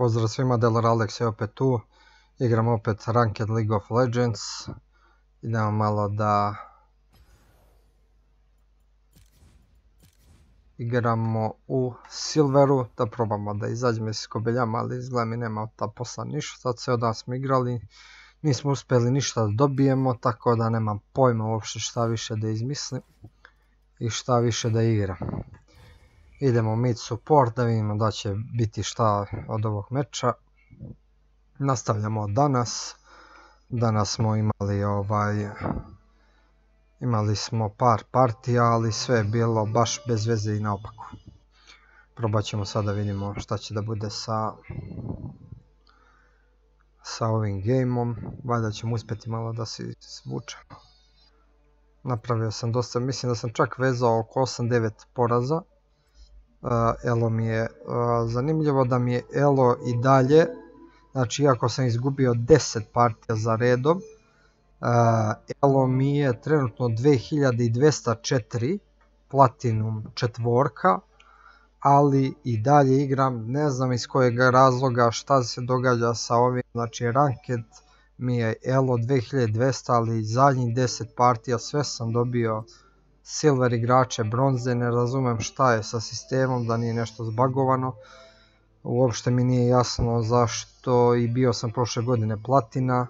Pozdrav svima, Delor Alex je opet tu. Igram opet Ranked League of Legends. Idemo malo da... Igramo u Silveru, da probamo da izađemo iz kobeljama, ali izgleda mi nema ta posla ništa. Sad se od smo igrali, nismo uspjeli ništa da dobijemo, tako da nemam pojma uopšte šta više da izmislim i šta više da igram. Idemo mid support da vidimo da će biti šta od ovog meča. Nastavljamo danas. Danas smo imali ovaj... Imali smo par partija, ali sve je bilo baš bez veze i naopako. Probat ćemo sad da vidimo šta će da bude sa... Sa ovim gameom. Valjda ćemo uspjeti malo da se svučemo. Napravio sam dosta, mislim da sam čak vezao oko 8-9 poraza. Elo mi je zanimljivo da mi je Elo i dalje, znači iako sam izgubio 10 partija za redom, Elo mi je trenutno 2204 platinum četvorka, ali i dalje igram, ne znam iz kojeg razloga šta se događa sa ovim, znači ranked mi je Elo 2200, ali zadnjih 10 partija sve sam dobio silver igrače bronze, ne razumem šta je sa sistemom, da nije nešto zbagovano. Uopšte mi nije jasno zašto i bio sam prošle godine platina,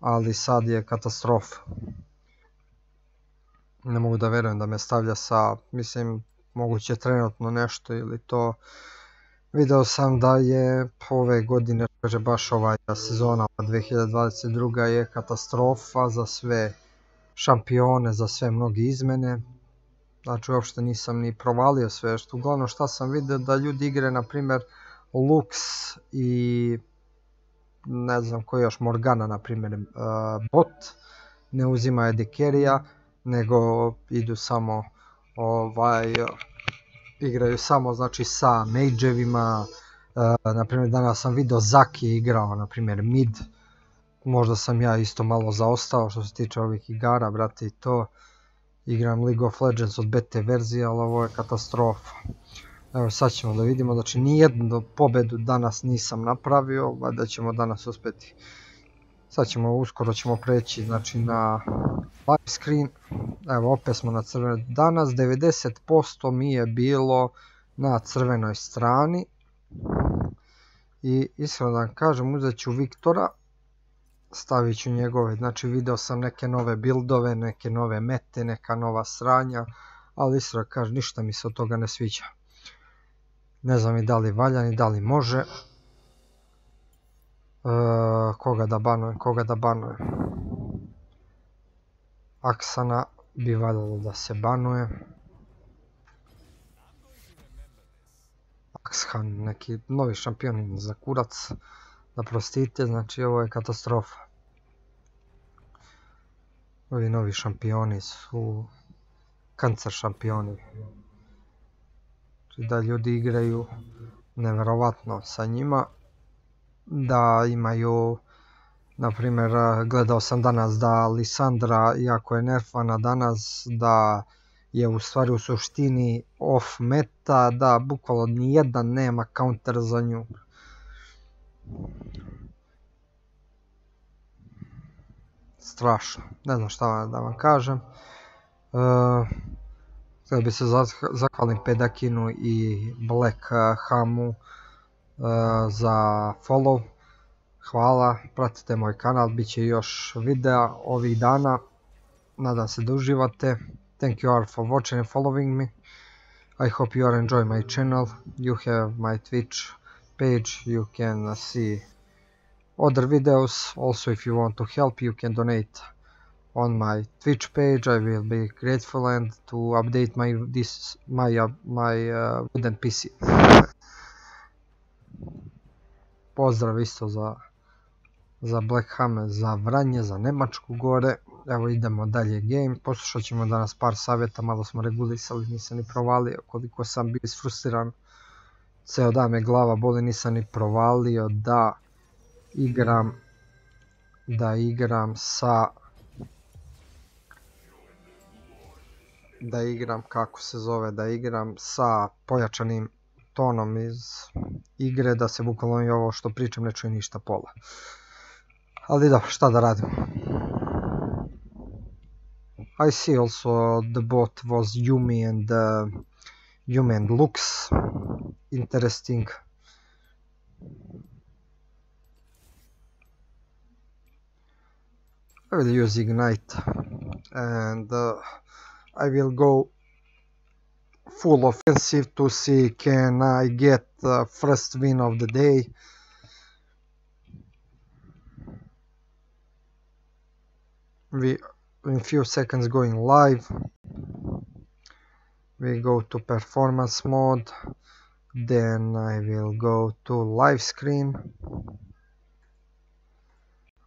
ali sad je katastrofa. Ne mogu da verujem da me stavlja sa, mislim, moguće trenutno nešto ili to. Video sam da je ove godine, kaže baš ovaj sezona 2022. je katastrofa za sve šampione za sve mnoge izmene. Znači uopšte nisam ni provalio sve što uglavnom šta sam vidio da ljudi igre na primjer Lux i ne znam koji još Morgana na primjer uh, bot ne uzima Edikerija nego idu samo ovaj igraju samo znači sa mageevima uh, na primjer danas sam vidio Zaki igrao na primjer mid možda sam ja isto malo zaostao što se tiče ovih igara, brate, i to. Igram League of Legends od beta verzije, ali ovo je katastrofa. Evo sad ćemo da vidimo, znači nijednu pobedu danas nisam napravio, da ćemo danas uspjeti. Sad ćemo, uskoro ćemo preći znači, na live screen. Evo opet smo na crvenoj. Danas 90% mi je bilo na crvenoj strani. I iskreno da vam kažem, uzet ću Viktora stavit ću njegove, znači video sam neke nove buildove, neke nove mete, neka nova sranja, ali isra kaže ništa mi se od toga ne sviđa. Ne znam i da li valja ni da li može. E, koga da banujem, koga da banujem. Aksana bi valjalo da se banuje. Akshan, neki novi šampion za kurac da prostite, znači ovo je katastrofa. Ovi novi šampioni su kancer šampioni. Znači da ljudi igraju nevjerovatno sa njima. Da imaju, na primjer, gledao sam danas da Lisandra, iako je nerfana danas, da je u stvari u suštini off meta, da bukvalno nijedan nema counter za nju. Strašno, ne znam šta da vam kažem. Htio bi se zahvalim Pedakinu i Black Hamu za follow. Hvala, pratite moj kanal, bit će još videa ovih dana. Nadam se da uživate. Thank you all for watching and following me. I hope you are enjoying my channel. You have my Twitch page you can see other videos. Also if you want to help you can donate on my twitch page. I will be grateful and to update my this my uh, my uh, wooden pc pozdrav isto za za Black Hammer, za Vranje, za Nemačku gore. Evo idemo dalje game, poslušat ćemo danas par savjeta, malo smo regulisali, nisam ni provalio koliko sam bio isfrustiran ceo dan me glava boli, nisam ni provalio da igram da igram sa da igram kako se zove da igram sa pojačanim tonom iz igre da se bukvalno i ovo što pričam ne čuje ništa pola. Ali da, šta da radimo. I see also the bot was Yumi and uh, Yumi looks Interesting. I will use Ignite and uh, I will go full offensive to see can I get the first win of the day. We in few seconds going live. We go to performance mode. Then I will go to live screen.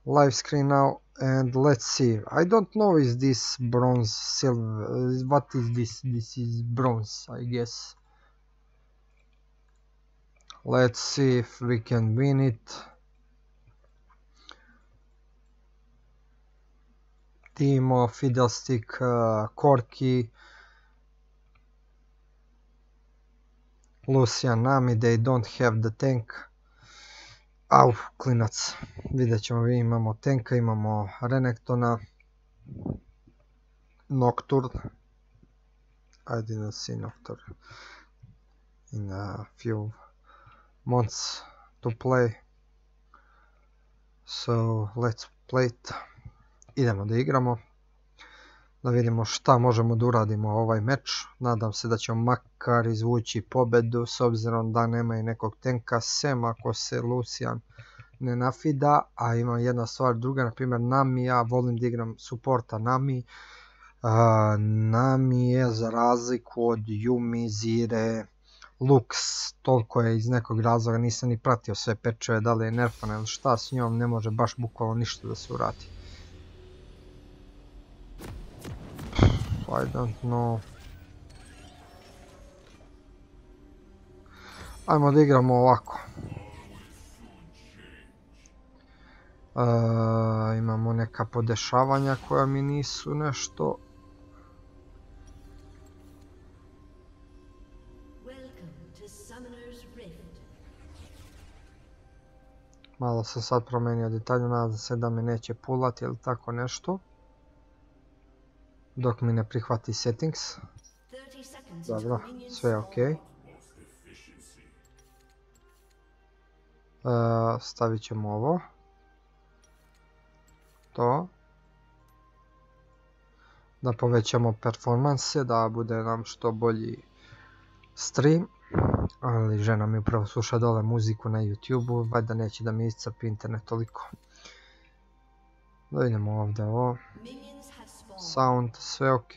Live screen now and let's see i don't know is this bronze silver what is this this is bronze i guess let's see if we can win it Timo, Fiddlestick, uh, Corky, Lucian, Nami, they don't have the tank Au, klinac. Vidjet ćemo, vi imamo Tenka, imamo Renektona, Nocturne. I didn't see Nocturne in a few months to play. So, let's play it. Idemo da igramo da vidimo šta možemo da uradimo ovaj meč. Nadam se da ćemo makar izvući pobedu s obzirom da nema i nekog tenka sem ako se Lucian ne nafida, a ima jedna stvar druga, na primjer Nami, ja volim da igram suporta Nami. Nami je za razliku od Yumi, Zire, Lux, toliko je iz nekog razloga, nisam ni pratio sve pečeve, da li je nerfana ili šta s njom, ne može baš bukvalno ništa da se uradi. I don't know. Ajmo da igramo ovako. E, imamo neka podešavanja koja mi nisu nešto... Malo sam sad promenio detalju, nadam se da me neće pulati ili tako nešto dok mi ne prihvati settings. Dobro, sve je ok. Uh, stavit ćemo ovo. To. Da povećamo performanse, da bude nam što bolji stream. Ali žena mi upravo sluša dole muziku na YouTube-u, valjda neće da mi iscrpi internet toliko. Da idemo ovdje ovo sound, sve ok.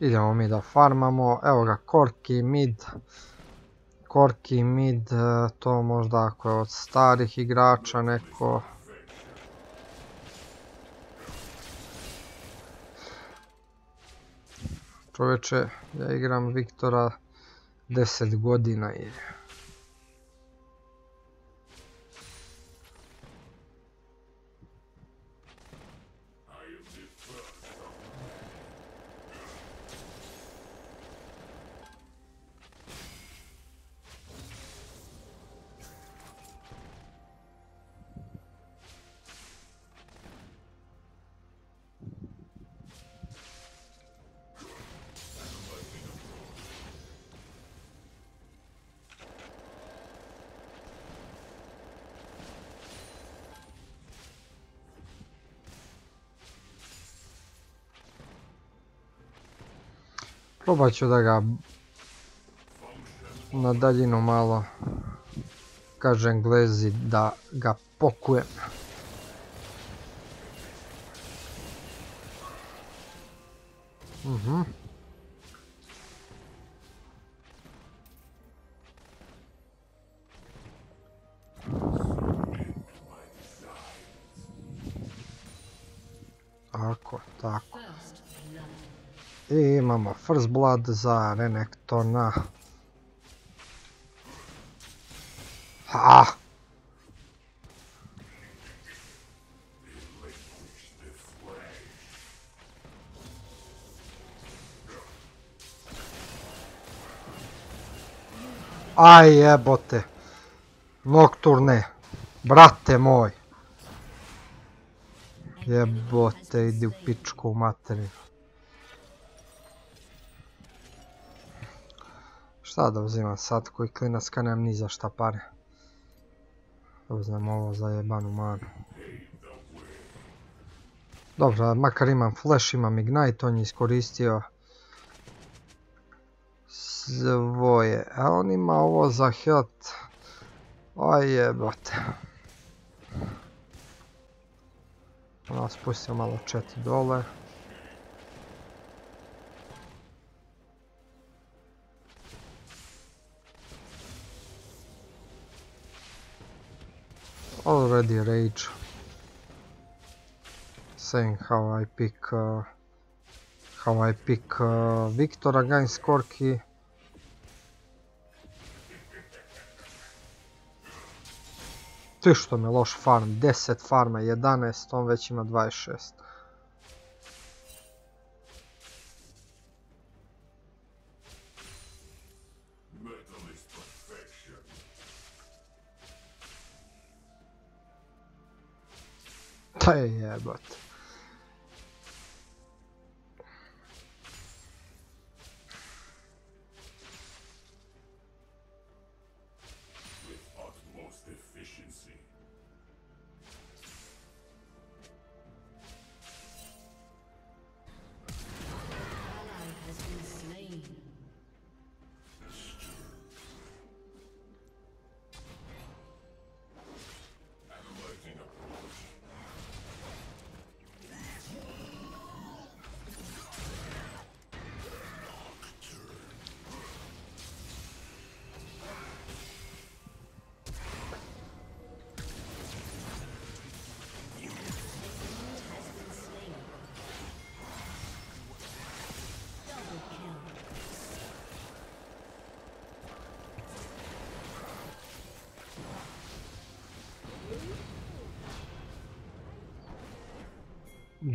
Idemo mi da farmamo, evo ga Korki mid, Korki mid, e, to možda ako je od starih igrača neko. Čovječe, ja igram Viktora 10 godina i Probat ću da ga na daljinu malo kaže Englezi da ga pokujem. Imamo First Blood za Renektona. Ha! Aj jebote. Nokturne. Brate moj. Jebote, idi u pičku materiju. Šta da uzimam sad koji klinac kad nemam ni za šta pare. Uzmem ovo za jebanu manu. Dobro, makar imam flash, imam ignite, on je iskoristio svoje. A on ima ovo za health. Aj jebote. Ono spustio malo četiri dole. Already rage. Saying how I pick uh, how I pick uh, Victor against Corky. Ti što mi loš farm, 10 farma, 11, on već ima 26. Ta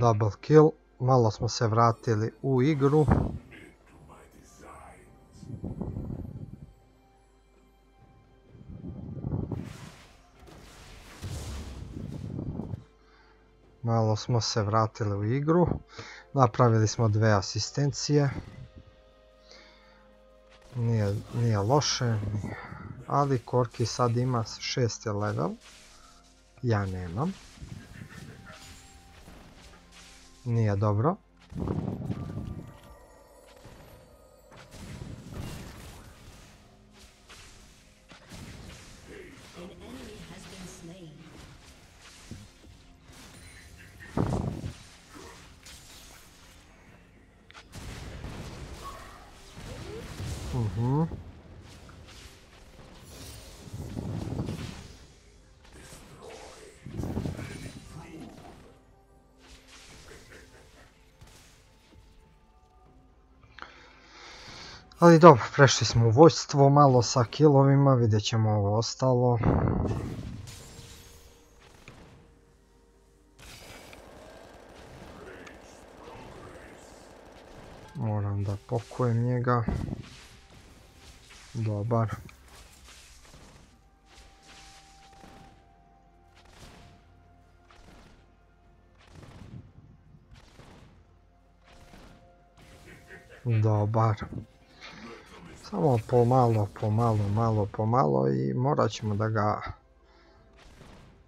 Double kill. Malo smo se vratili u igru. Malo smo se vratili u igru. Napravili smo dve asistencije. Nije, nije loše. nije. Ali Korki sad ima šesti level. Ja nemam. Nije dobro. Ali dobro, prešli smo u vojstvo malo sa killovima, vidjet ćemo ovo ostalo. Moram da pokujem njega. Dobar. Dobar. Samo pomalo, pomalo, malo, pomalo i morat ćemo da ga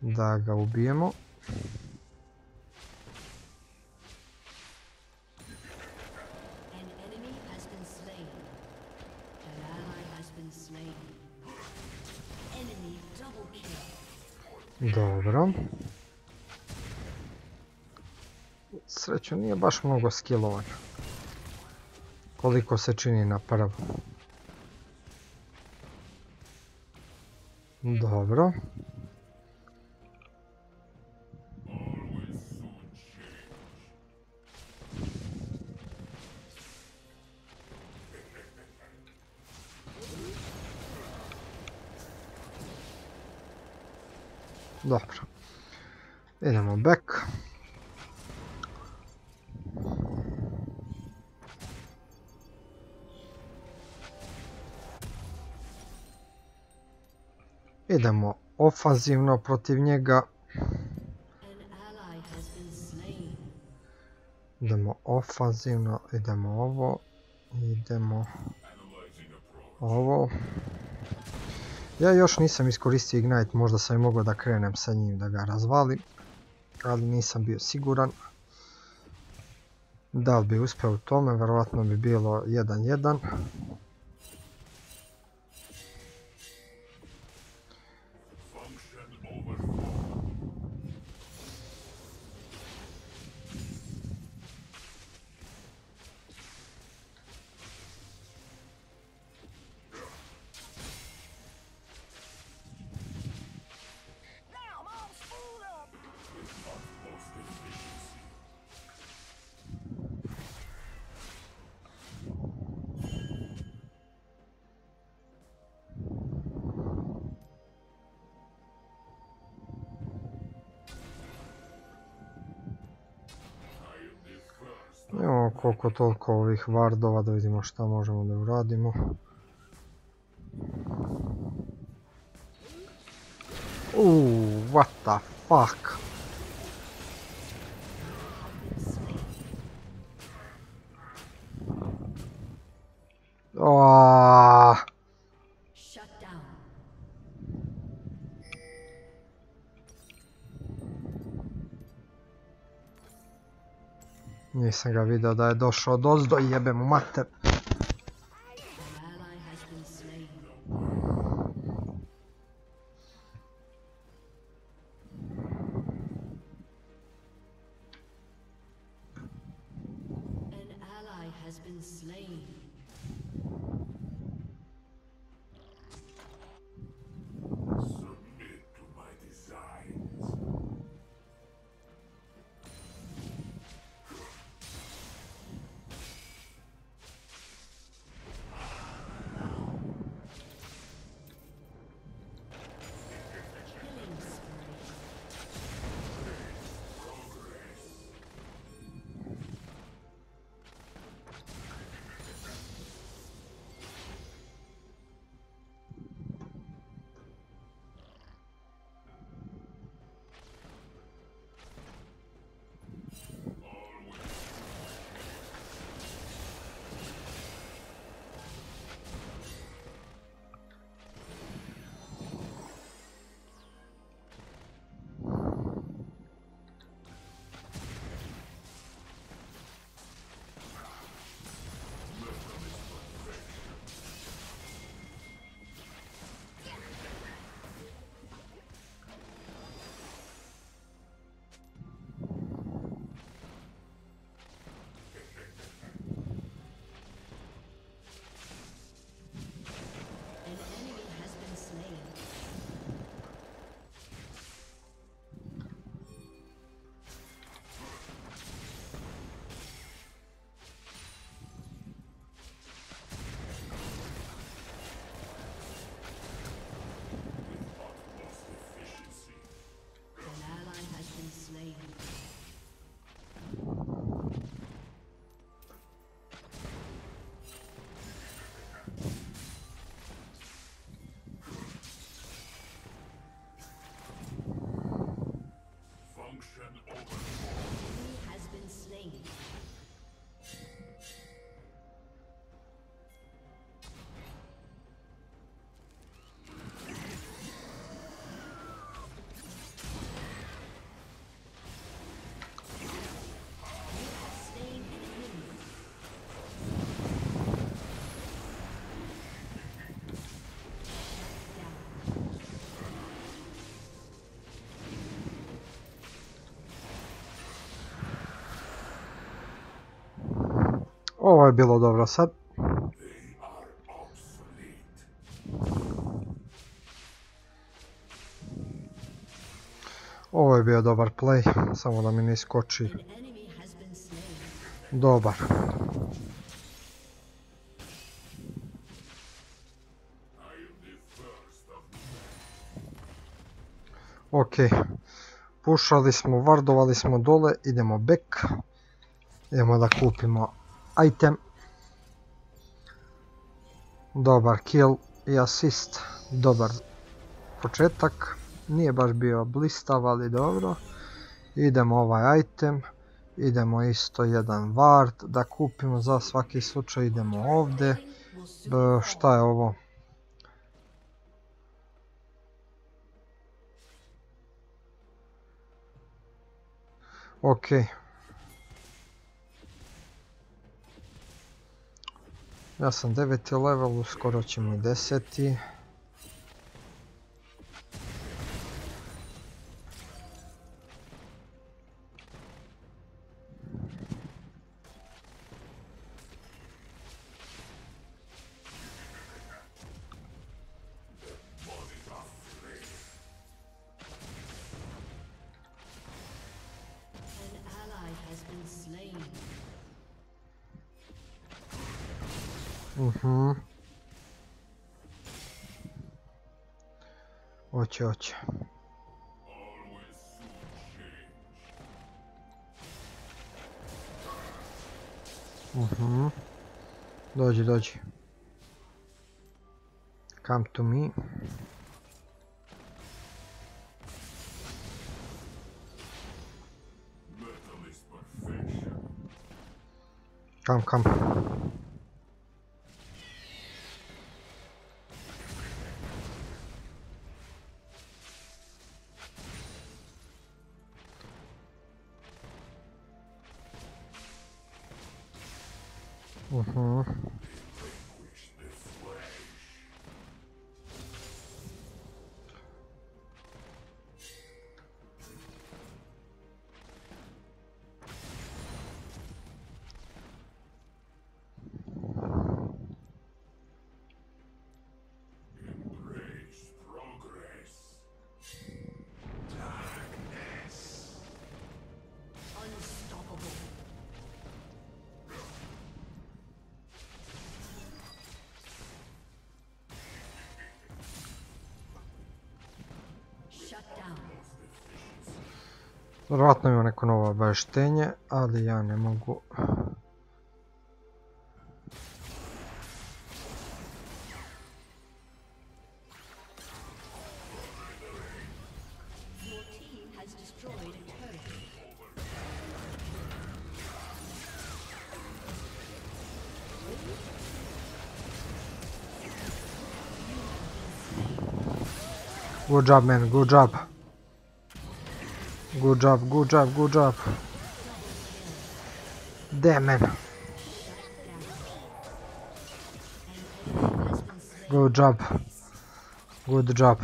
da ga ubijemo. Dobro. Sreću nije baš mnogo skillovanja. Koliko se čini na prvu. Dobra. Dobrze. Ofanzivno protiv njega. Idemo ofanzivno, idemo ovo. Idemo ovo. Ja još nisam iskoristio Ignite, možda sam i mogao da krenem sa njim da ga razvalim. Ali nisam bio siguran. Da li bi uspio u tome, verovatno bi bilo 1-1. Koliko toliko ovih vardova da vidimo šta možemo da uradimo. Uuu, what the fuck? Nisam ga vidio da je došao od ozdo i jebe mu mater. Ovo je bilo dobro sad. Ovo je bio dobar play, samo da mi ne iskoči. Dobar. Ok, pušali smo, vardovali smo dole, idemo back. Idemo da kupimo item. Dobar kill i assist, dobar početak. Nije baš bio blistav, ali dobro. Idemo ovaj item. Idemo isto jedan ward da kupimo za svaki slučaj. Idemo ovdje. B, šta je ovo? Ok. Ja sam 9. level, uskoro ćemo i 10. muchacha. Vjerojatno ima neko novo obavještenje, ali ja ne mogu... Good job man, good job. Good job, good job, good job. Damn man, good job. Good job.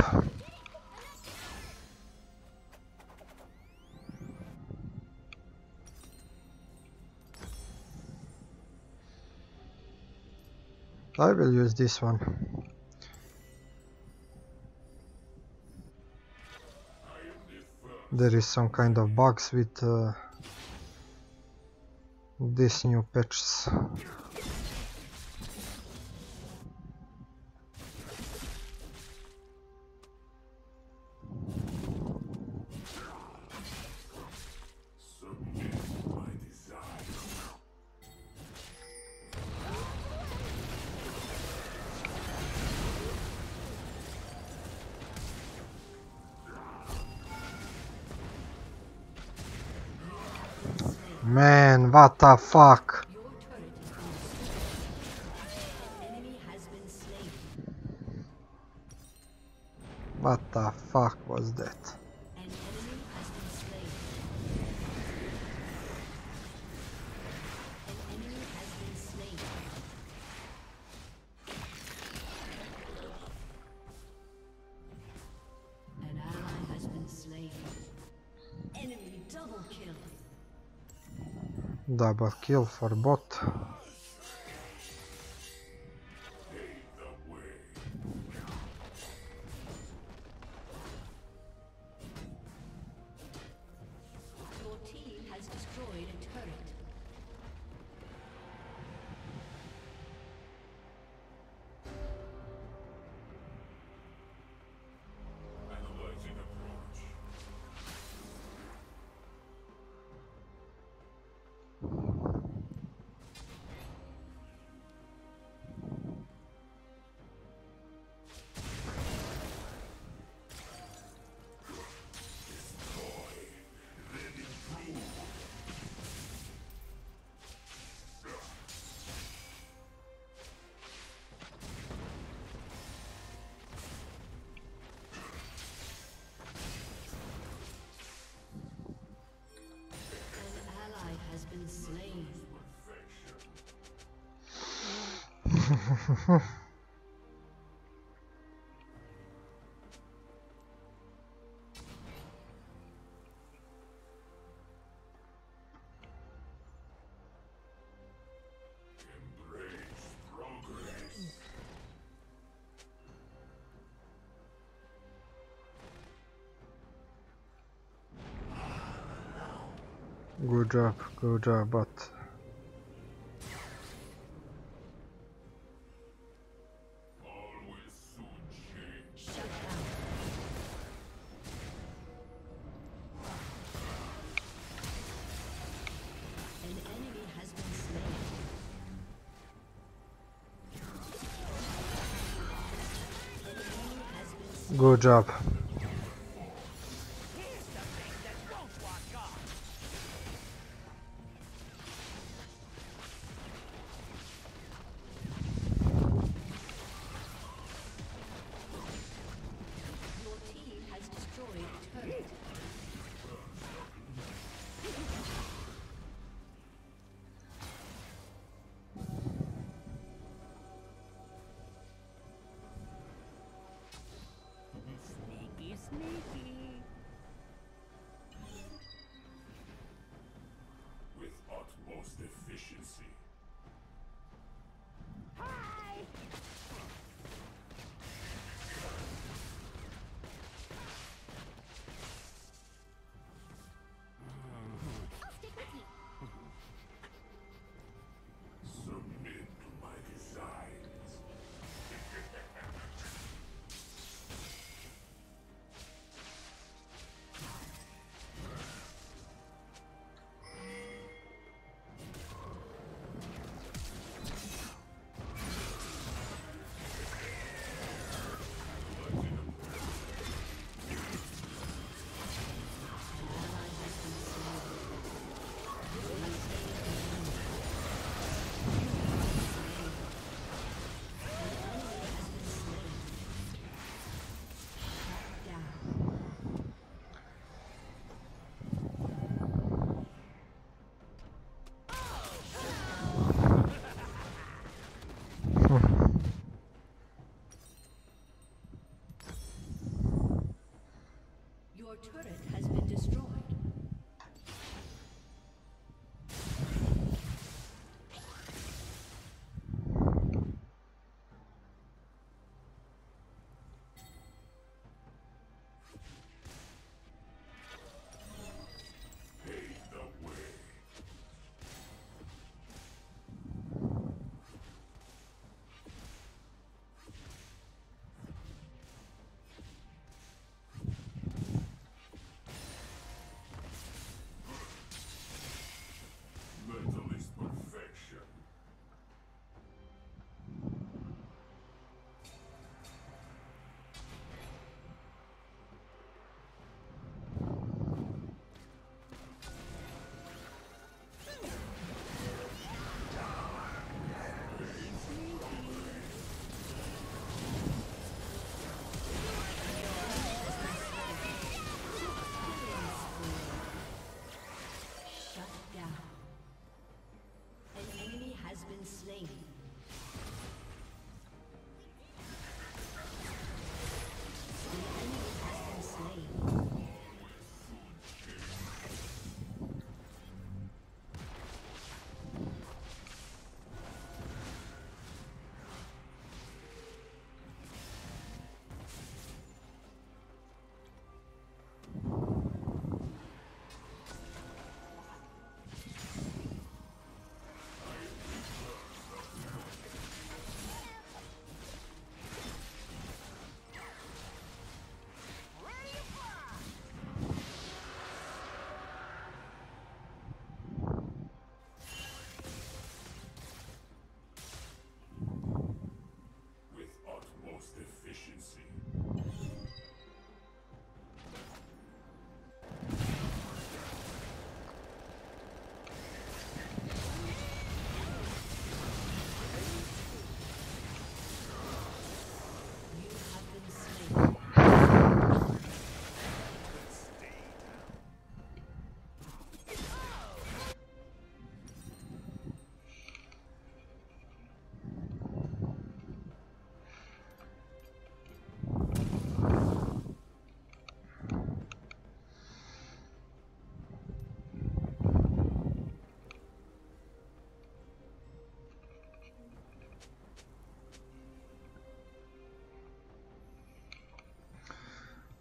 I will use this one. There is some kind of bugs with uh, these new patches. Been fuck? What the fuck was that? Double kill has been slain. good job. Efficiency. Turret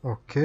Ok.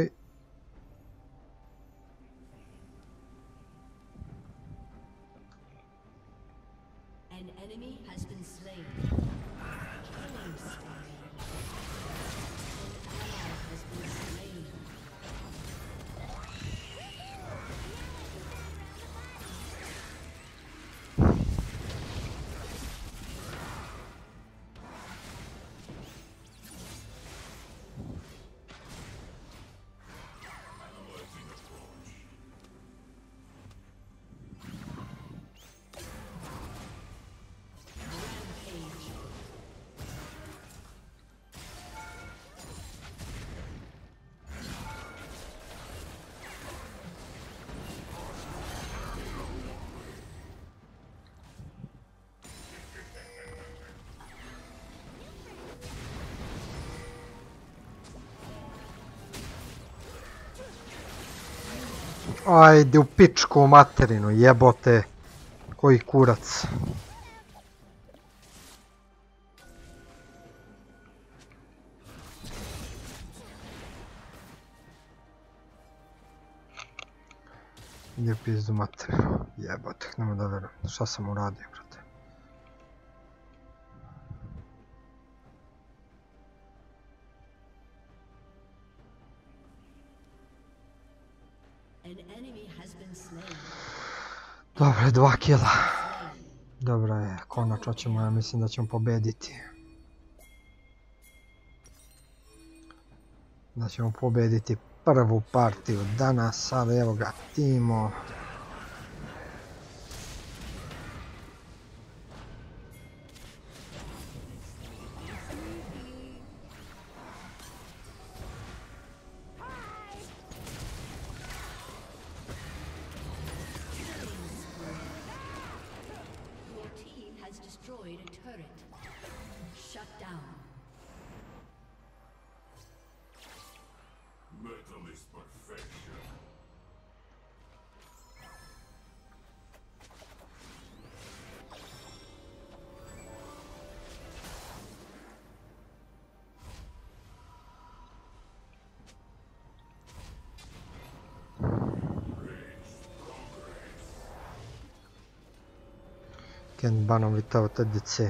Ajde u pičku materinu, jebote. Koji kurac. Ide u pizdu materinu. Jebote, nemoj da. Šta sam uradio, dva kila. Dobro je, konačno ćemo, ja mislim da ćemo pobediti. Da ćemo pobediti prvu partiju danas, ali evo ga, Timo. Imana mu bitabo wategetse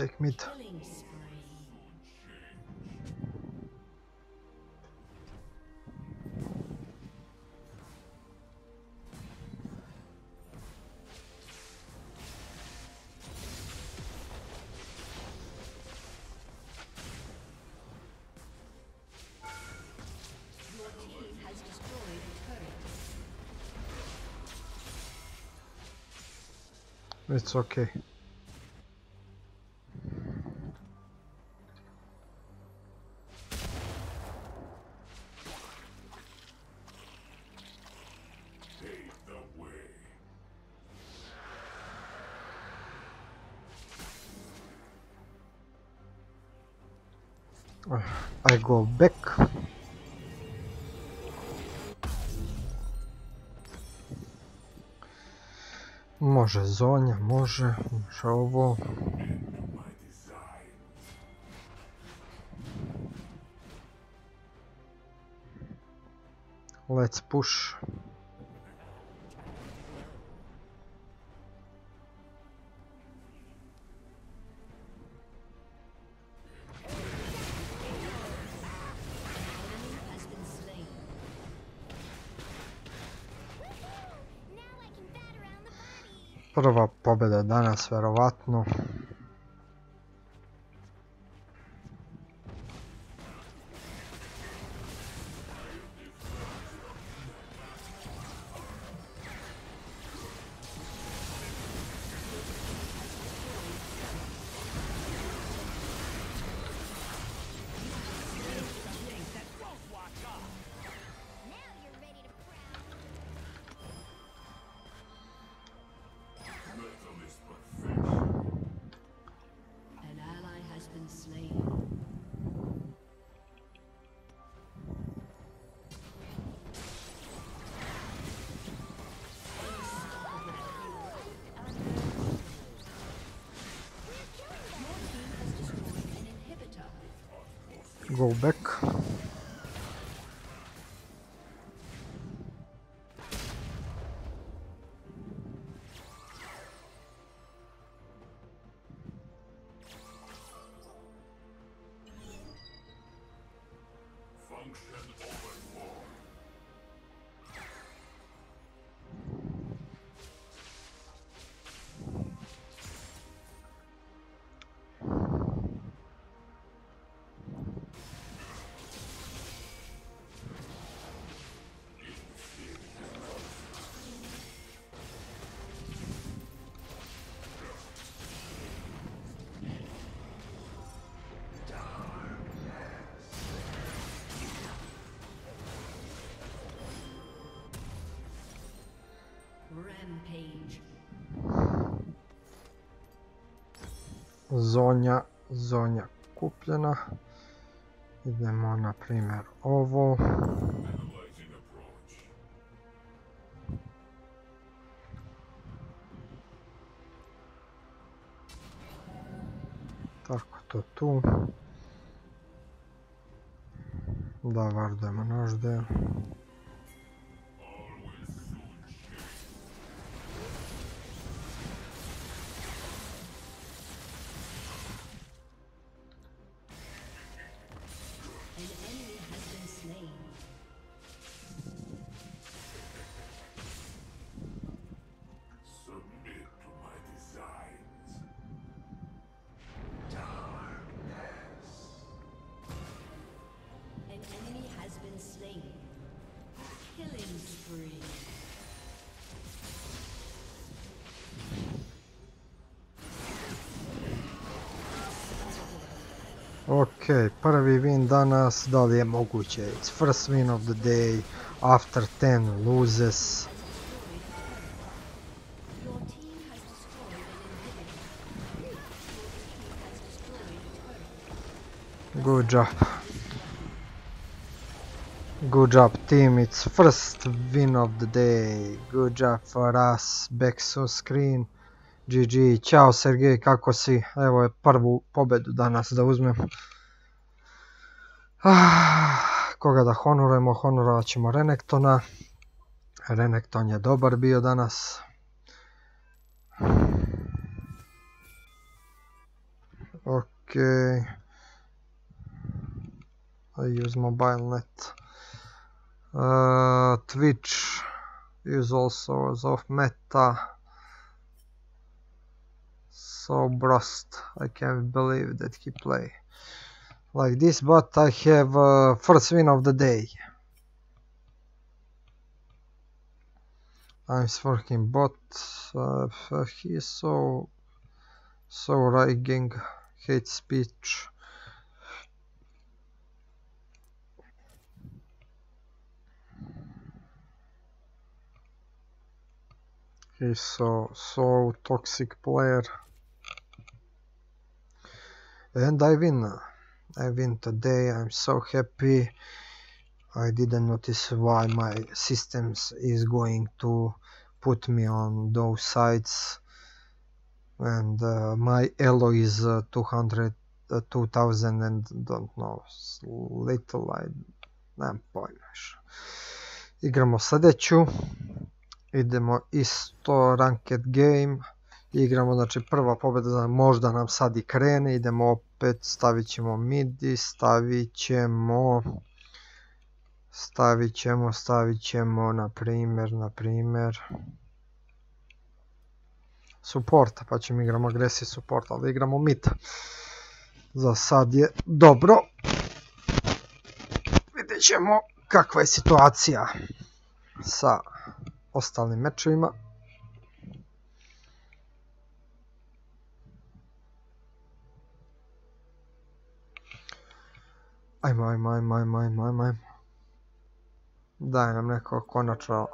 a turret. It's okay. I go back. Može zonja, može, može ovo. Let's push. Pobjeda danas, verovatno. Zonja, zonja kupljena. Idemo na primjer ovo. Tako to tu. Da vardujemo nožde. Always Ok, prvi win danas, da li je moguće? It's first win of the day, after 10 loses. Good job. Good job team, it's first win of the day. Good job for us, back so screen. GG, ćao Sergej, kako si? Evo je prvu pobedu danas da uzmem. Ah, koga da honorujemo? Honorovat ćemo Renektona. Renekton je dobar bio danas. Ok. I use mobile net. Uh, Twitch is also as of meta. So brust, I can't believe that he play like this, but I have uh, first win of the day. I'm working bot. Uh, he is so so ragging, hate speech. He's so so toxic player. And I win. I win today. I'm so happy. I didn't notice why my systems is going to put me on those sites and uh, my elo is uh, 200 uh, 2000 and don't know little I nemam pojma igramo sljedeću idemo isto ranked game igramo znači prva pobjeda možda nam sad i krene idemo opet stavit ćemo midi stavit ćemo stavit ćemo stavit ćemo na primjer na primjer supporta, pa ćemo igramo agresiju supporta, ali igramo mid. Za sad je dobro. Vidjet ćemo kakva je situacija sa ostalim mečevima. Ajmo, ajmo, ajmo, ajmo, ajmo, ajmo, ajmo. Daj nam neko konačno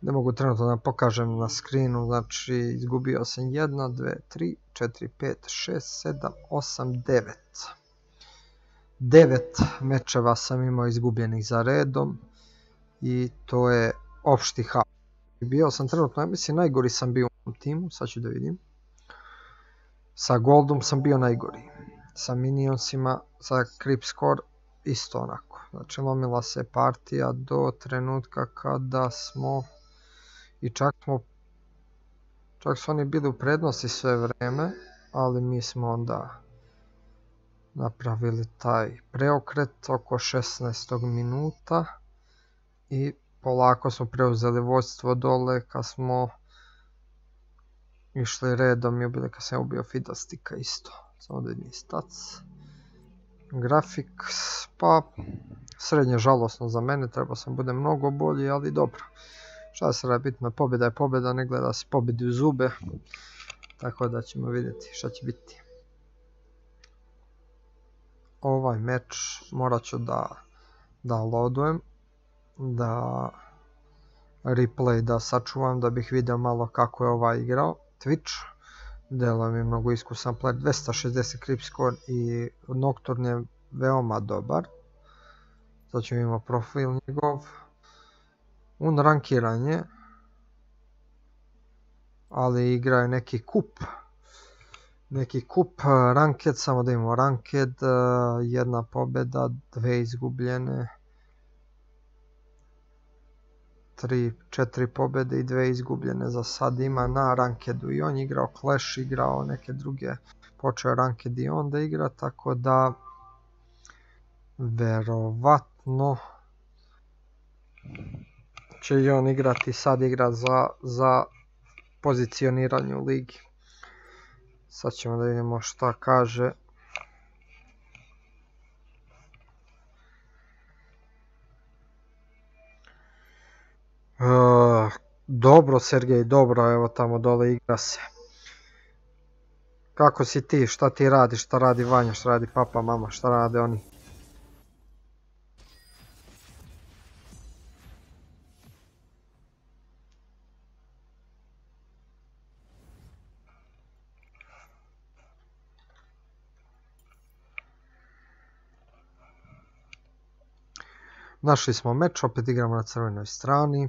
ne mogu trenutno da pokažem na screenu, znači izgubio sam 1, 2, 3, 4, 5, 6, 7, 8, 9. 9 mečeva sam imao izgubljenih za redom i to je opšti haos. Bio sam trenutno, ja mislim najgori sam bio u timu, sad ću da vidim. Sa Goldom sam bio najgori. Sa Minionsima, sa Creep Score isto onako. Znači lomila se partija do trenutka kada smo i čak smo čak su oni bili u prednosti sve vrijeme, ali mi smo onda napravili taj preokret oko 16. minuta i polako smo preuzeli vodstvo dole kad smo išli redom i ubili kad sam ubio Fidastika isto. Samo da vidim. Graphics, pa srednje žalosno za mene, trebao sam bude mnogo bolji, ali dobro. Šta se radi, bitno je pobjeda je pobjeda, ne gleda se pobjedi u zube. Tako da ćemo vidjeti šta će biti. Ovaj meč morat ću da downloadujem, da replay da sačuvam da bih vidio malo kako je ovaj igrao. Twitch, delo mi je mnogo iskusan player, 260 creep score i Nocturne je veoma dobar. Sad ćemo imamo profil njegov. Unrankiranje. Ali igra je neki kup. Neki kup eh, ranked, samo da imamo ranked, eh, jedna pobjeda, dve izgubljene. Tri, četiri pobjede i dve izgubljene za sad ima na rankedu i on igrao Clash, igrao neke druge, počeo ranked i onda igra, tako da verovatno će i on igrati, sad igra za, za pozicioniranje u ligi. Sad ćemo da vidimo šta kaže. E, dobro Sergej, dobro, evo tamo dole igra se. Kako si ti, šta ti radiš, šta radi Vanja, šta radi papa, mama, šta rade oni? Našli smo meč, opet igramo na crvenoj strani.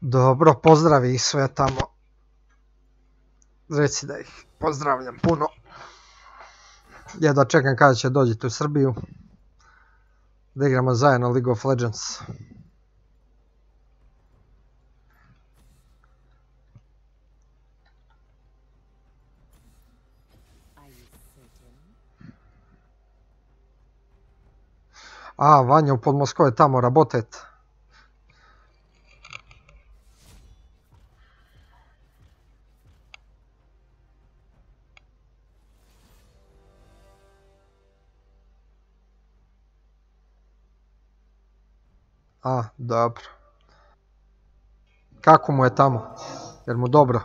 Dobro, pozdravi sve tamo. Reci da ih pozdravljam puno. Jedva čekam kada će dođete u Srbiju. Da igramo zajedno League of Legends. Are you certain? A, Vanja u Podmoskove tamo работает. A, dobro. Kako mu je tamo? Jer mu dobro?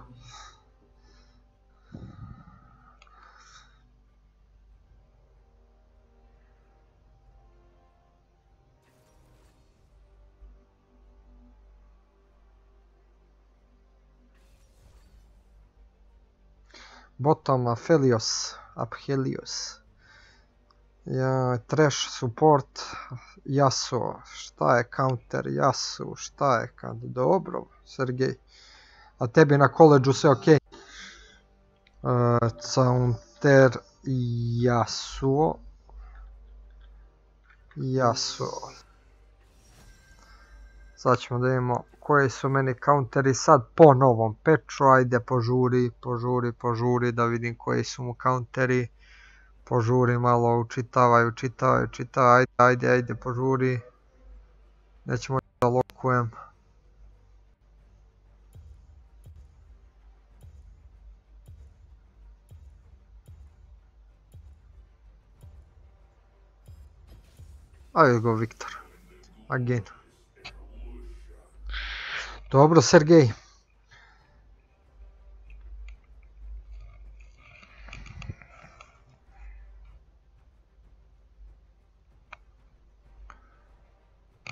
Bottom Aphelios. Aphelios. Ja, trash support, Yasuo, šta je counter Yasuo, šta je kad, dobro, Sergej. A tebi na koleđu sve okej? Uh, counter Yasuo, Yasuo. Sad ćemo da vidimo koji su meni counteri sad po novom peču, ajde požuri, požuri, požuri da vidim koji su mu counteri. Požuri malo, učitavaj, učitavaj, učitavaj, ajde, ajde, ajde, požuri. Nećemo da lokujem. Ajde go Viktor. Again. Dobro, Sergej.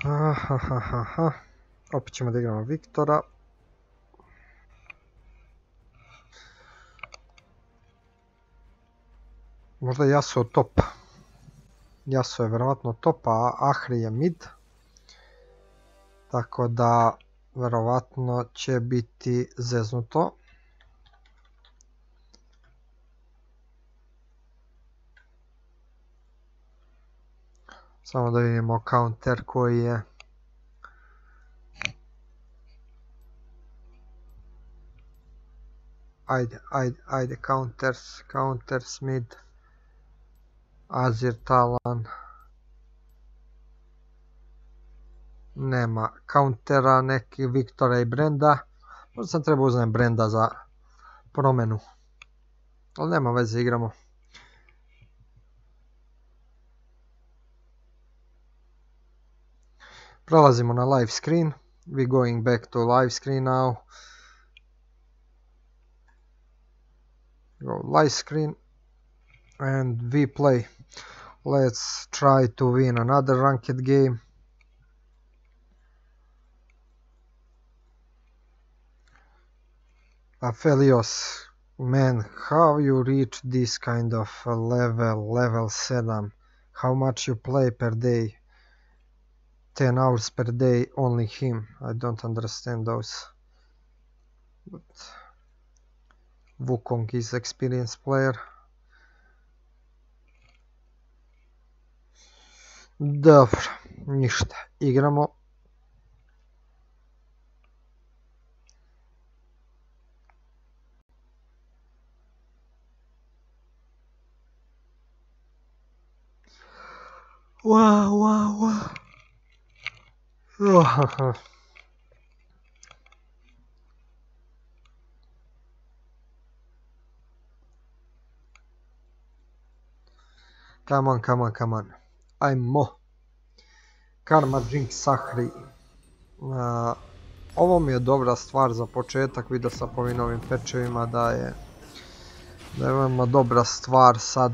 Ahahaha. Opet ćemo da igramo Viktora. Možda Yasuo top. Yasuo je verovatno top, a Ahri je mid. Tako da verovatno će biti zeznuto. Samo da vidimo counter koji je. Ajde, ajde, ajde, counters, counters mid. Azir Talan. Nema countera, neki Viktora i Brenda. Možda sam trebao uzmem Brenda za promenu. Ali nema veze, igramo. Prelazimo na live screen. We going back to live screen now. Go live screen. And we play. Let's try to win another ranked game. Aphelios, man, how you reach this kind of level, level 7? How much you play per day? 10 hours per day, only him. I don't understand those. But Wukong is experienced player. Dobro, ništa. Igramo. Wow, wow, wow. Come on, come on, come on. Ajmo. Karma Jinx Sahri. A, ovo mi je dobra stvar za početak, vidio sam po ovim pečevima da je da veoma dobra stvar sad.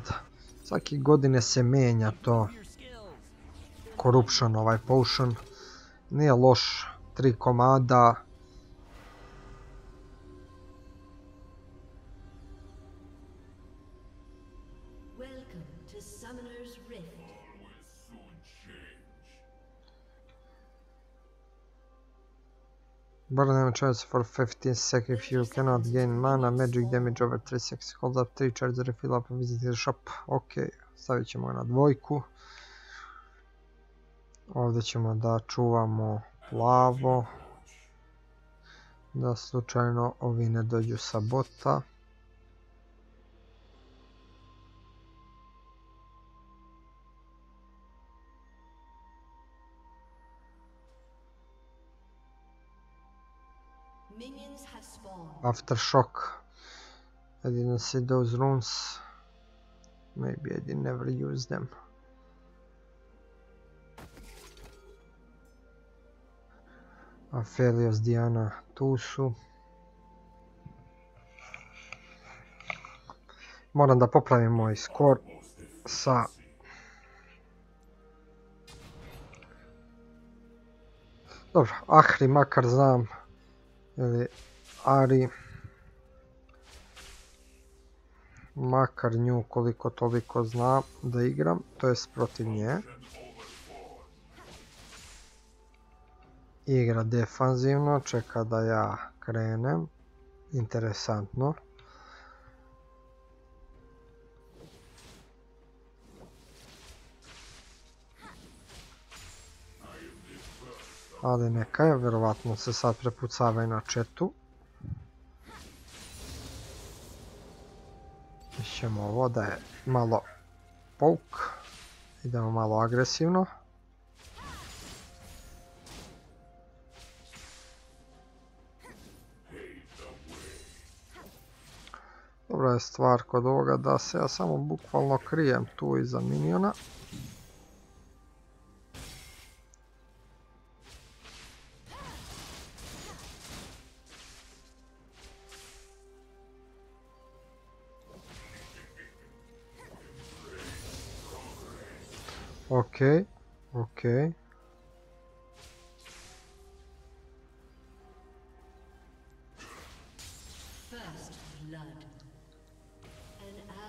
Svake godine se menja to Corruption, ovaj potion. Nije loš, tri komada. Burn damage chance for 15 seconds if you cannot gain mana, magic damage over 3 seconds. Hold up 3 charge refill up and visit the shop. Ok, stavit ćemo ga na dvojku. Ovdje ćemo da čuvamo plavo. Da slučajno ovi ne dođu sa bota. Aftershock. I didn't see those runes. Maybe I did never use them. Aphelios, Diana, tu su. Moram da popravim moj skor sa... Dobro, Ahri makar znam. Ili Ari. makar nju koliko toliko zna da igram, to jest protiv nje. Igra defanzivno, čeka da ja krenem. Interesantno. Ali neka je, vjerovatno se sad prepucava i na četu. Ćemo ovo da je malo pouk. Idemo malo agresivno. Dobra je stvar kod ovoga da se ja samo bukvalno krijem tu iza miniona. Okej, okej.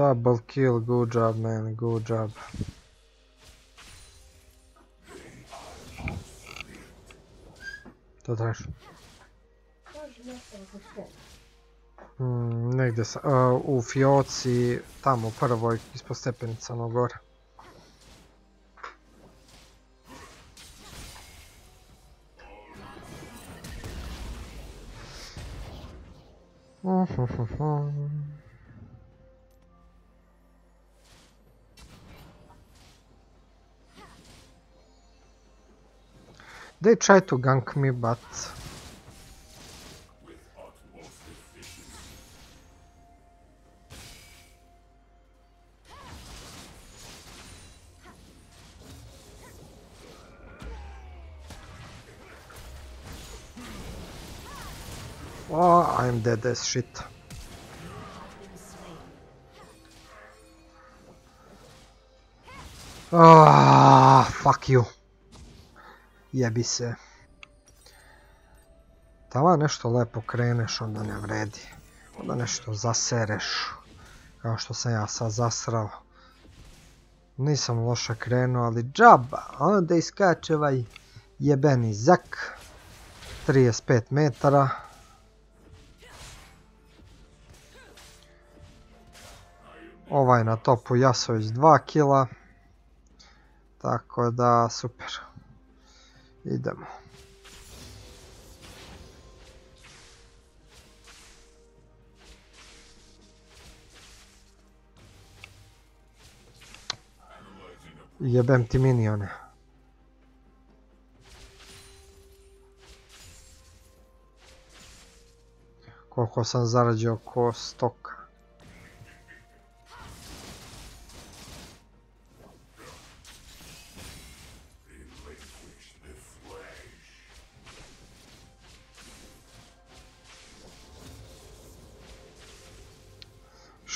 Double kill. Good job man, good job. To traš. Mm, negdje sa, a, u fioci, tamo prvoj ispod stepenica ono gore. They try to gank me, but Oh, I'm dead as shit. Ah, fuck you. Jebi se. Tamo nešto lepo kreneš, onda ne vredi. Onda nešto zasereš. Kao što sam ja sad zasrao. Nisam loše krenuo, ali džaba. Onda iskače ovaj jebeni zak. 35 metara. Ovaj na topu Jasović 2 kila. Tako da, super. Idemo. Jebem ti minione. Koliko sam zarađio ko stoka.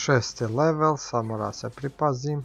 Šesti level, sad mora se pripazim.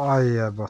Aj jebote. with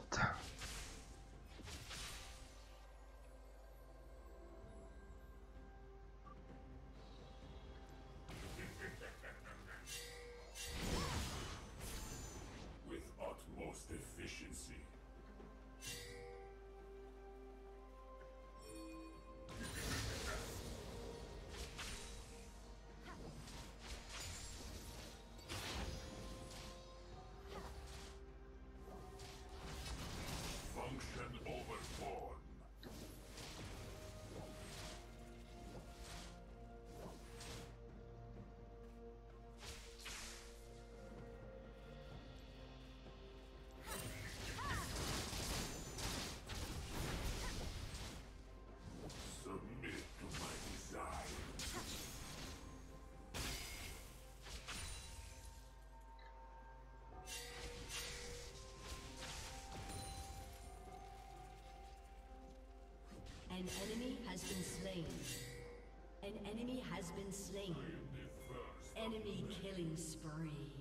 An enemy has been slain. An enemy has been slain. Enemy killing spree.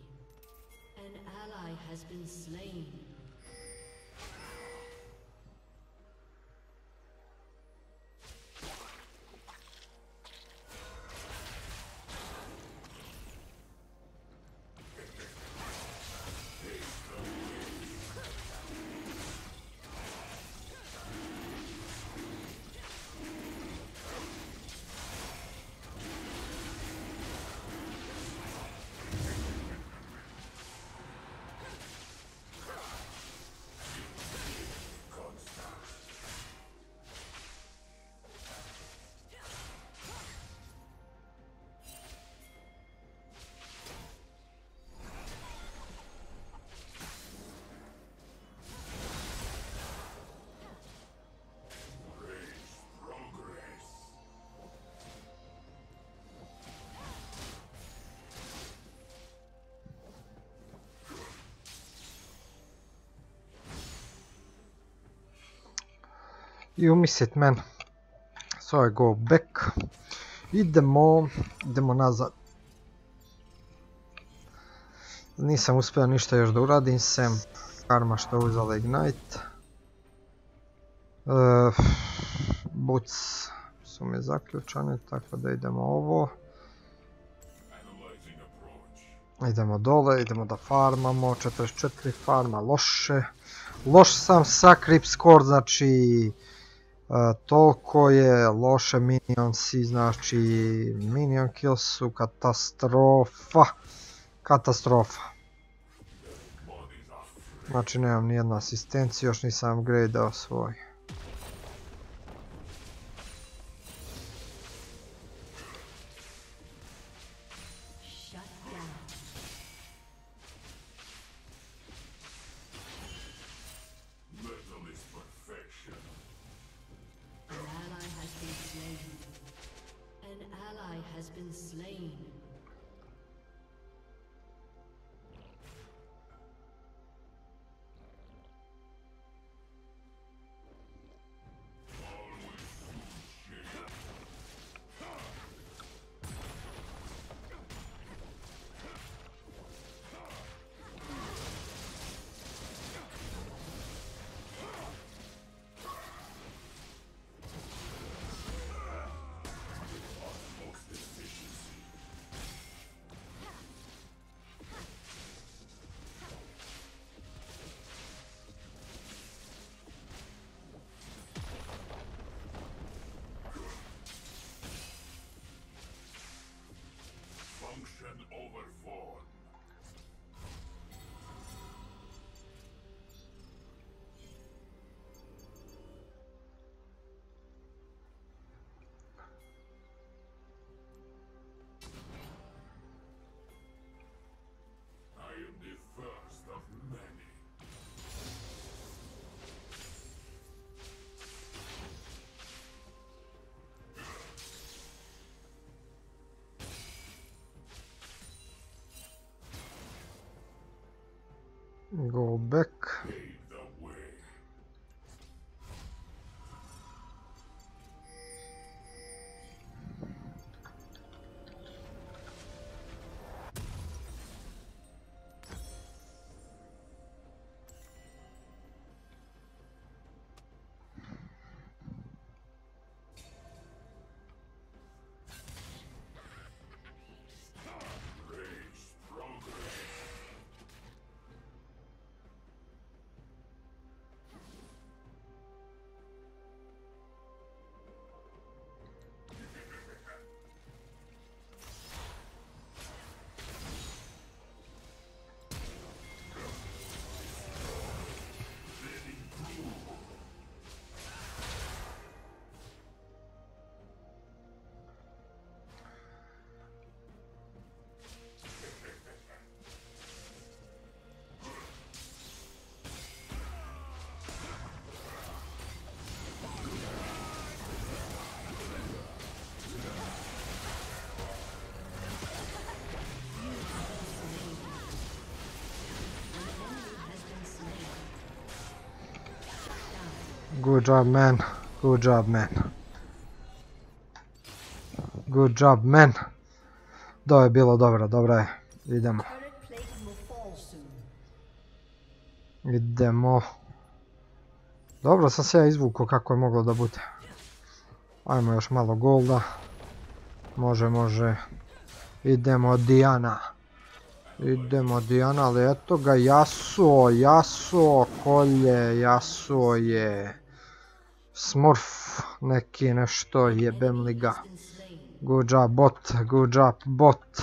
An ally has been slain. You miss it man. So I go back. Idemo, idemo nazad. Nisam uspio ništa još da uradim, sem karma što je uzela Ignite. E, Boots su mi zaključane, tako da idemo ovo. Idemo dole, idemo da farmamo, 44 farma, loše. Loš sam sa creep score, znači toliko je loše minionsi, znači minion kills su katastrofa. Katastrofa. Znači nemam nijednu asistenciju, još nisam upgradeao svoj. Good job man, good job man. Good job man. To je bilo dobro, dobro je. Idemo. Idemo. Dobro sam se ja izvukao kako je moglo da bude. Ajmo još malo golda. Može, može. Idemo Diana. Idemo Diana, ali eto ga Yasuo, Yasuo kolje, Yasuo je... Smurf, neki nešto, jebem li ga. Good job bot, good job bot.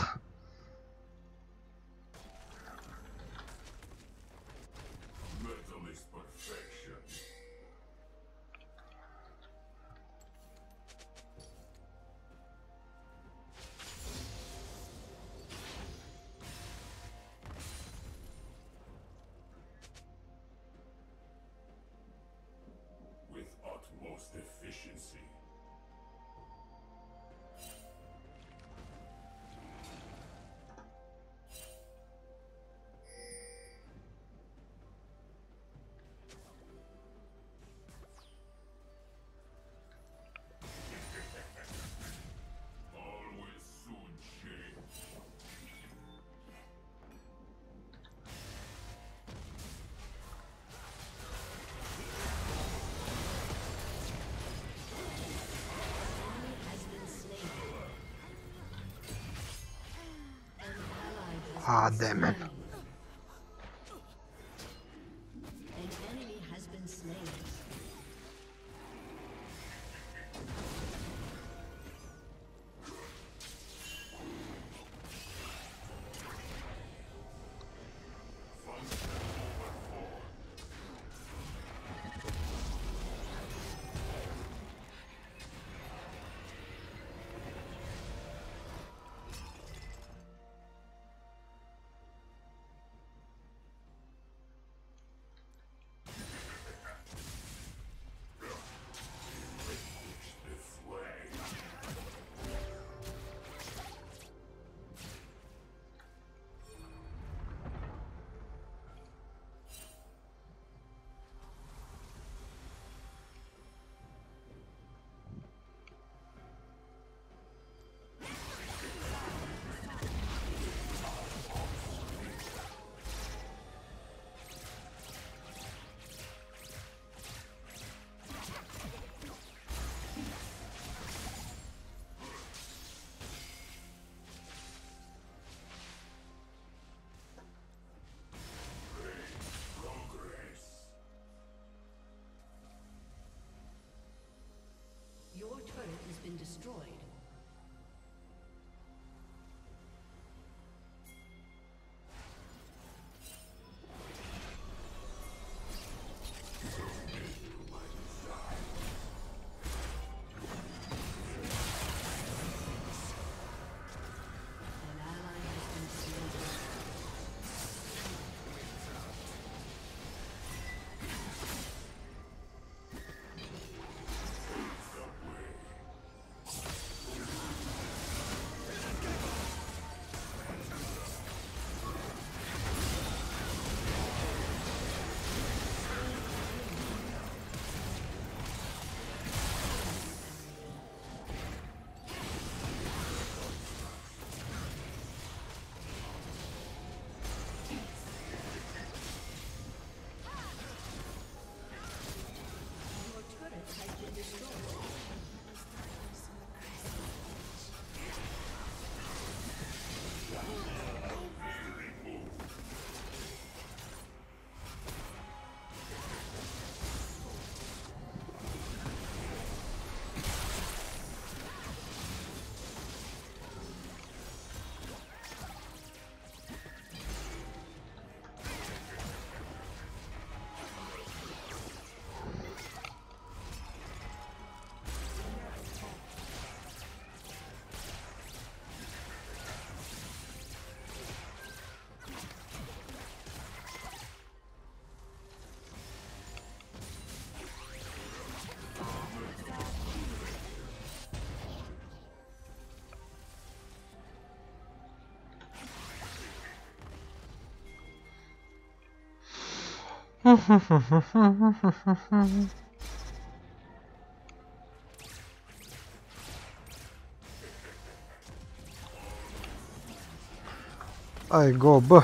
Ай, гоб.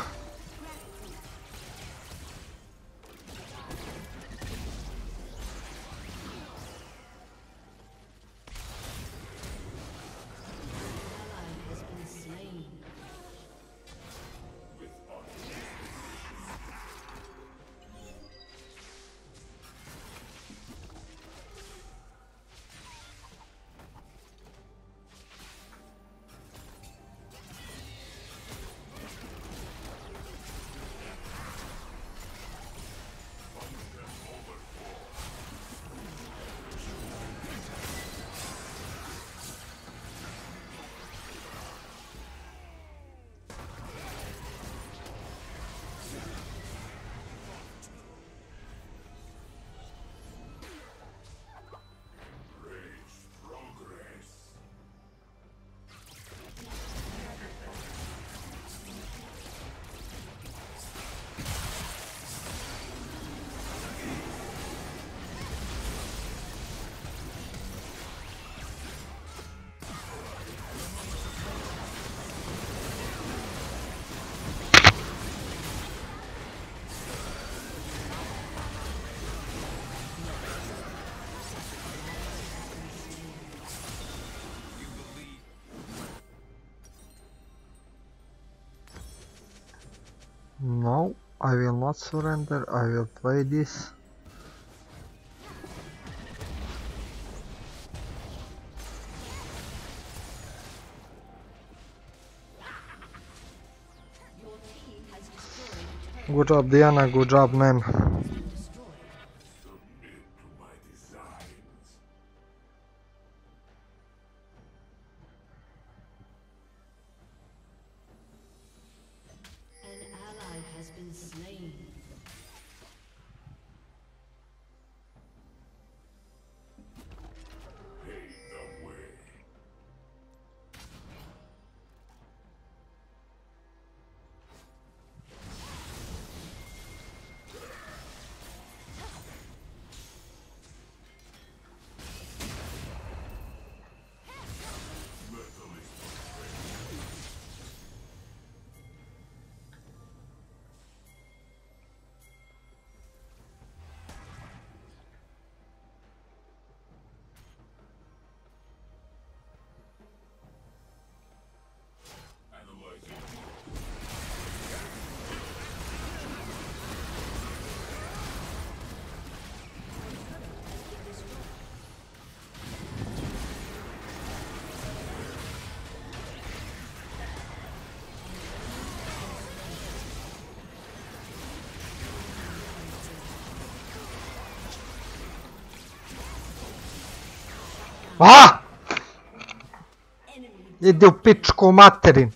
I will not surrender. I will play this. Good job Diana, good job man. A! Idi u pičku materin.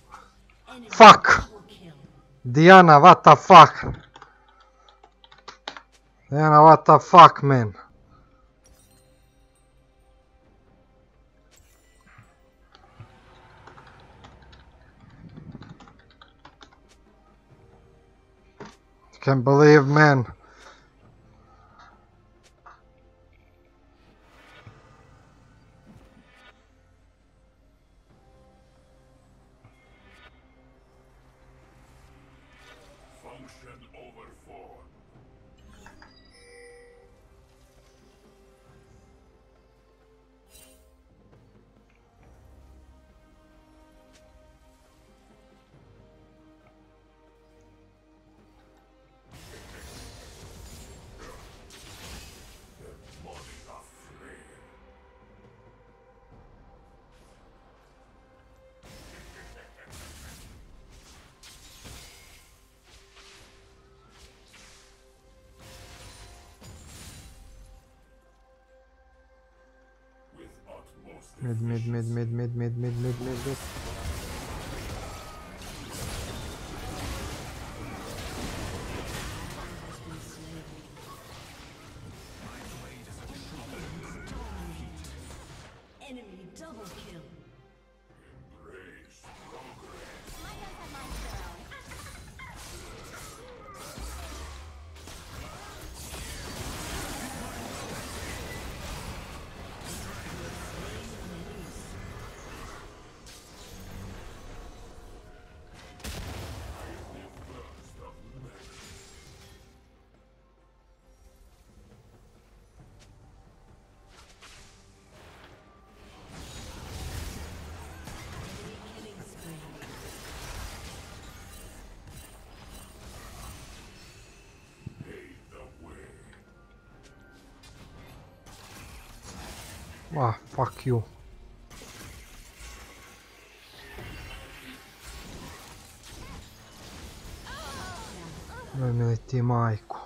Fuck. Diana, what the fuck? Diana, what the fuck man? Can't believe man. Utmost Mid, mid, mid, mid, mid, mid, mid, mid, mid, fuck you. Nemoj mi ti majku.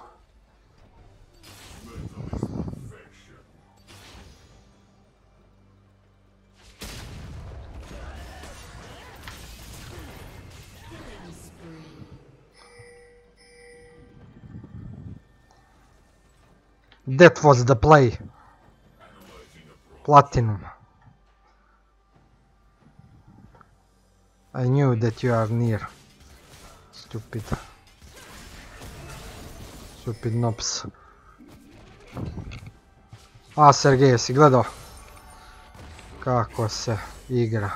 Killing spree. That was the play. Platinum. I knew that you are near. Stupid. Stupid nops. A, Sergej, jesi gledao? Kako se igra.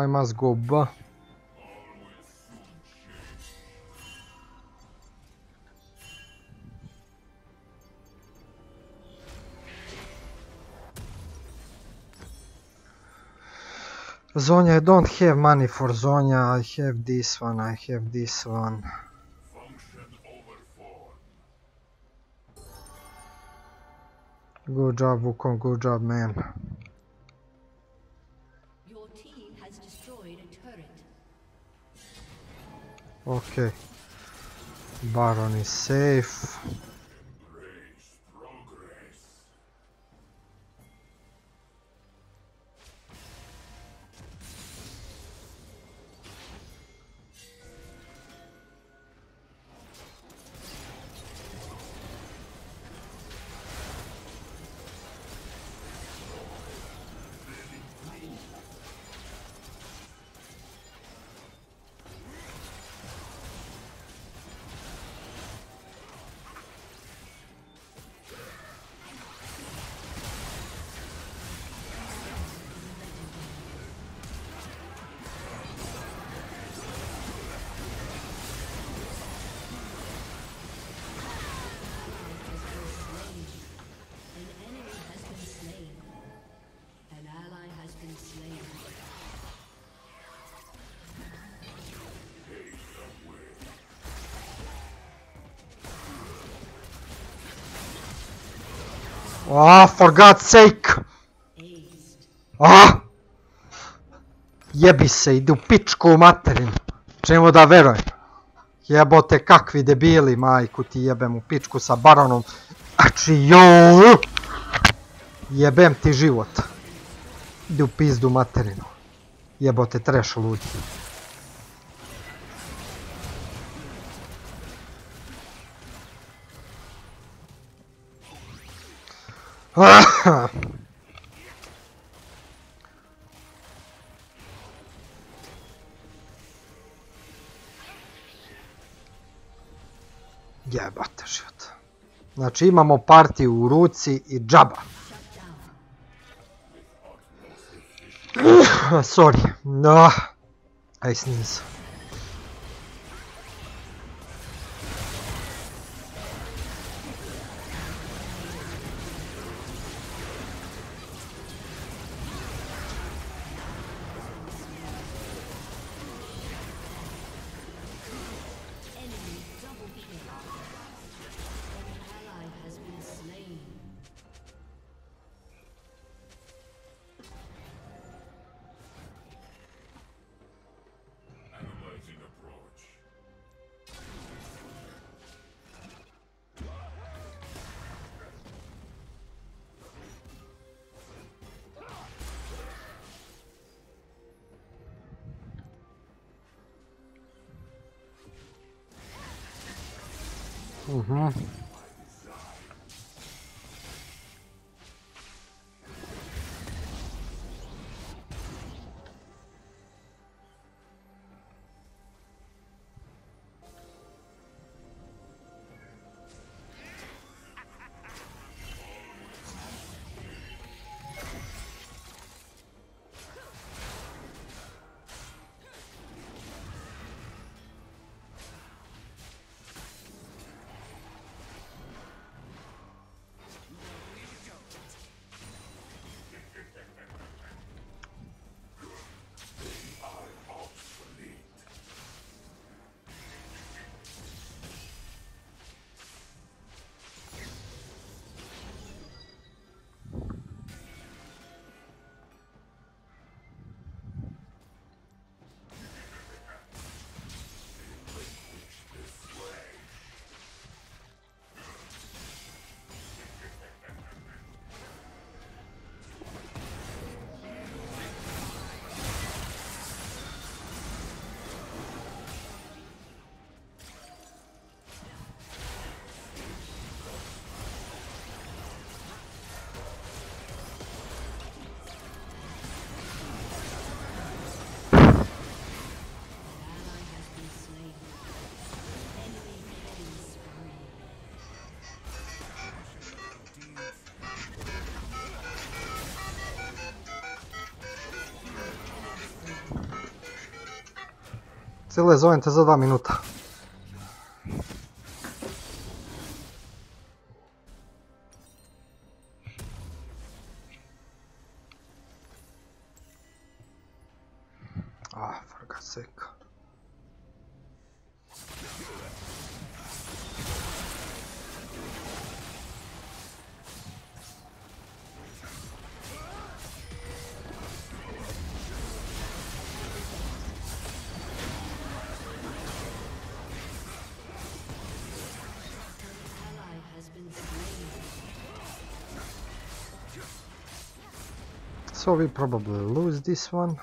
I must go B. Zonya, I don't have money for Zonya. I have this one, I have this one. Good job, Wukong, good job, man. Okay. Baron is safe. For God's sake! Ah! Jebi se, idu pičku u materinu. Čemu da verujem? Jebote, kakvi debili, majku ti jebem u pičku sa baronom. Znači, jo! Jebem ti život. Idu u pizdu materinu. Jebote, treš ludi. Jebate život. Znači imamo partiju u ruci i džaba. Sorry. Aj sniz. Stile, zovem te za dva minuta. Ah, So we probably lose this one.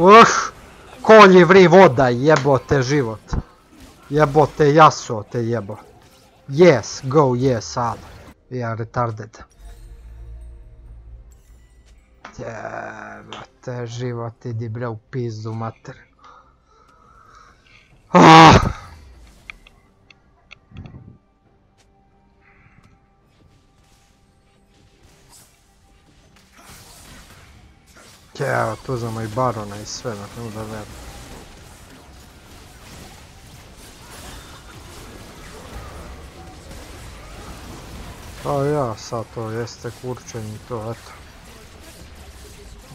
Uh, kolji vri voda, jebote život. Jebote jaso te jebo. Yes, go yes, al. We are retarded. Jebote život, idi bre u pizdu mater. Evo, tu znamo i barona i sve, ne da verujem. Pa ja, sad to jeste kurčenje to, eto.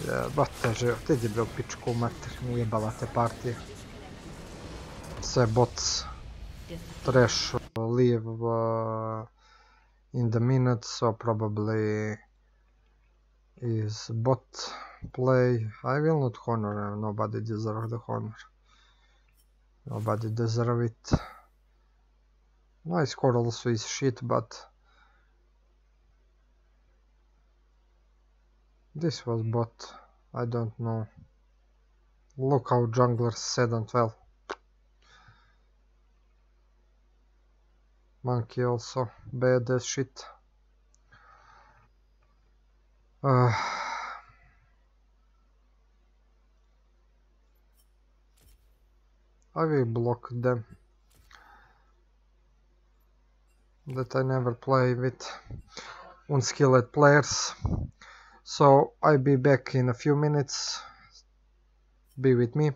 Jebate život, idi bre u pičku mater, ujebala te partije. Sve bots, trash, leave uh, in the minutes, so probably is bot play. I will not honor, uh, nobody deserve the honor. Nobody deserve it. My score also is shit, but this was bot. I don't know. Look how junglers said and well. Monkey also bad as shit. Uh, I will block them. That I never play with unskilled players. So I'll be back in a few minutes. Be with me.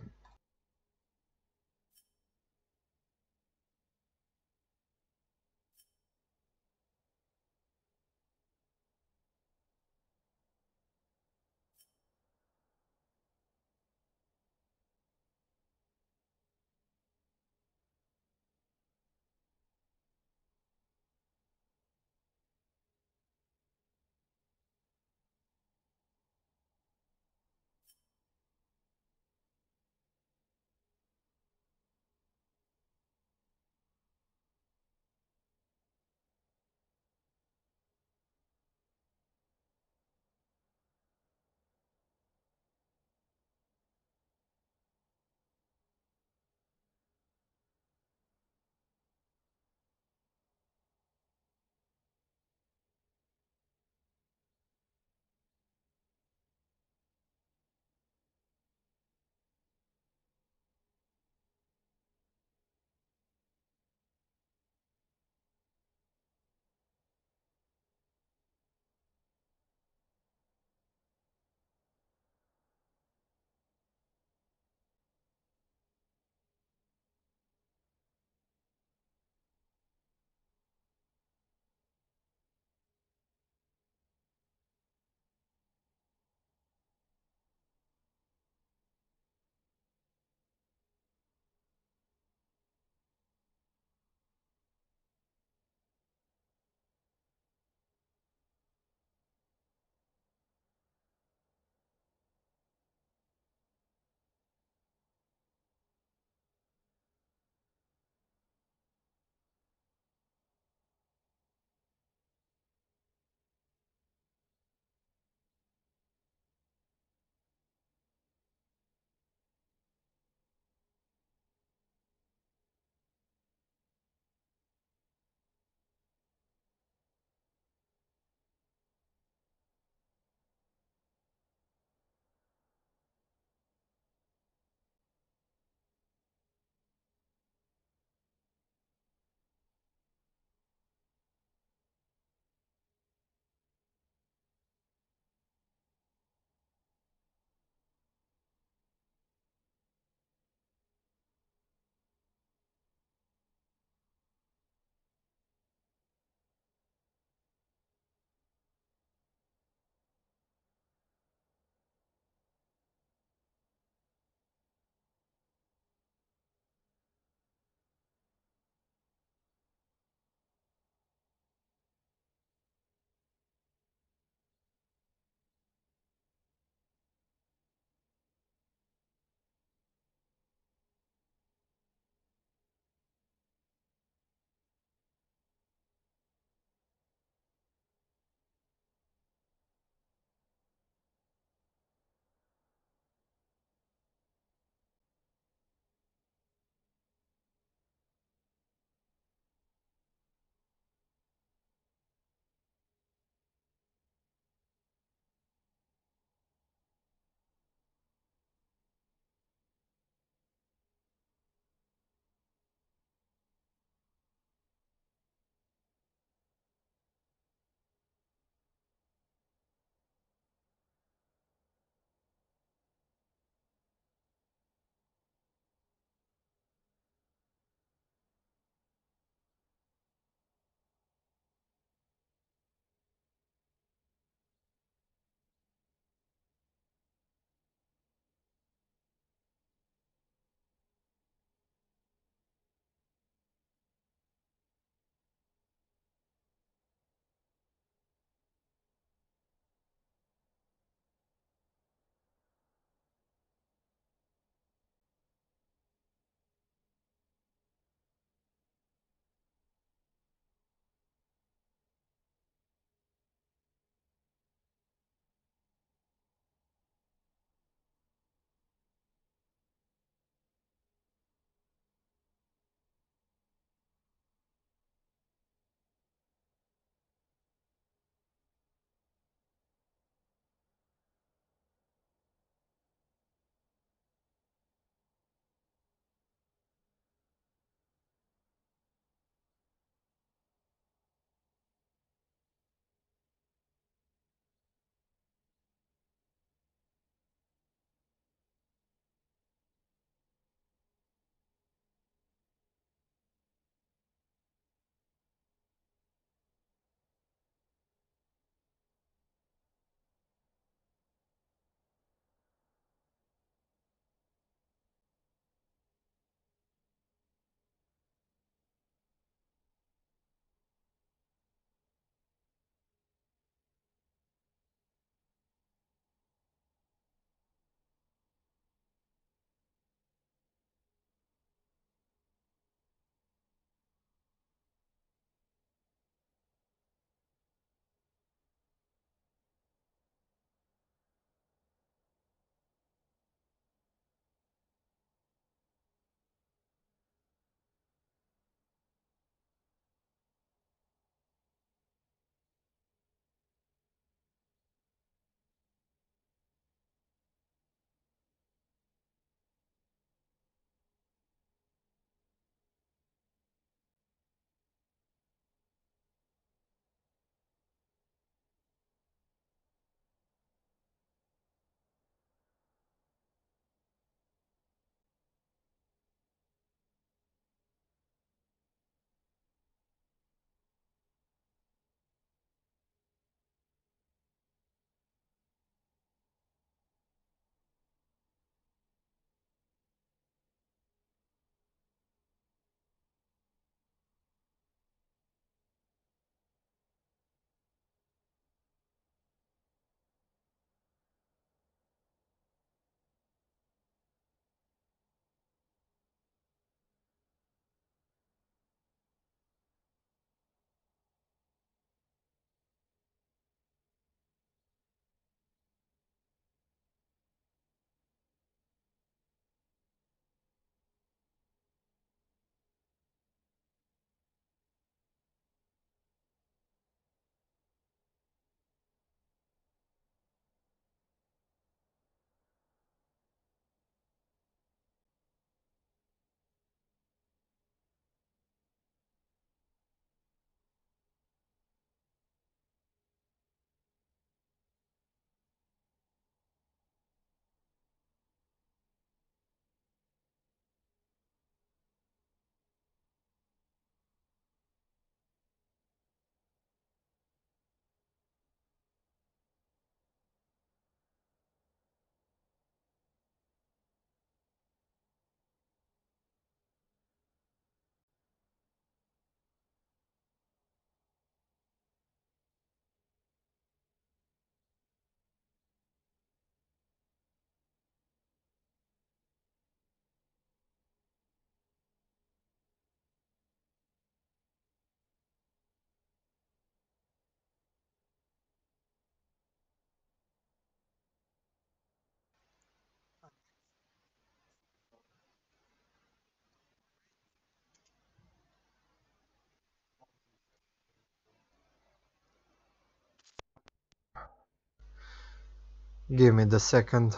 Give me the second.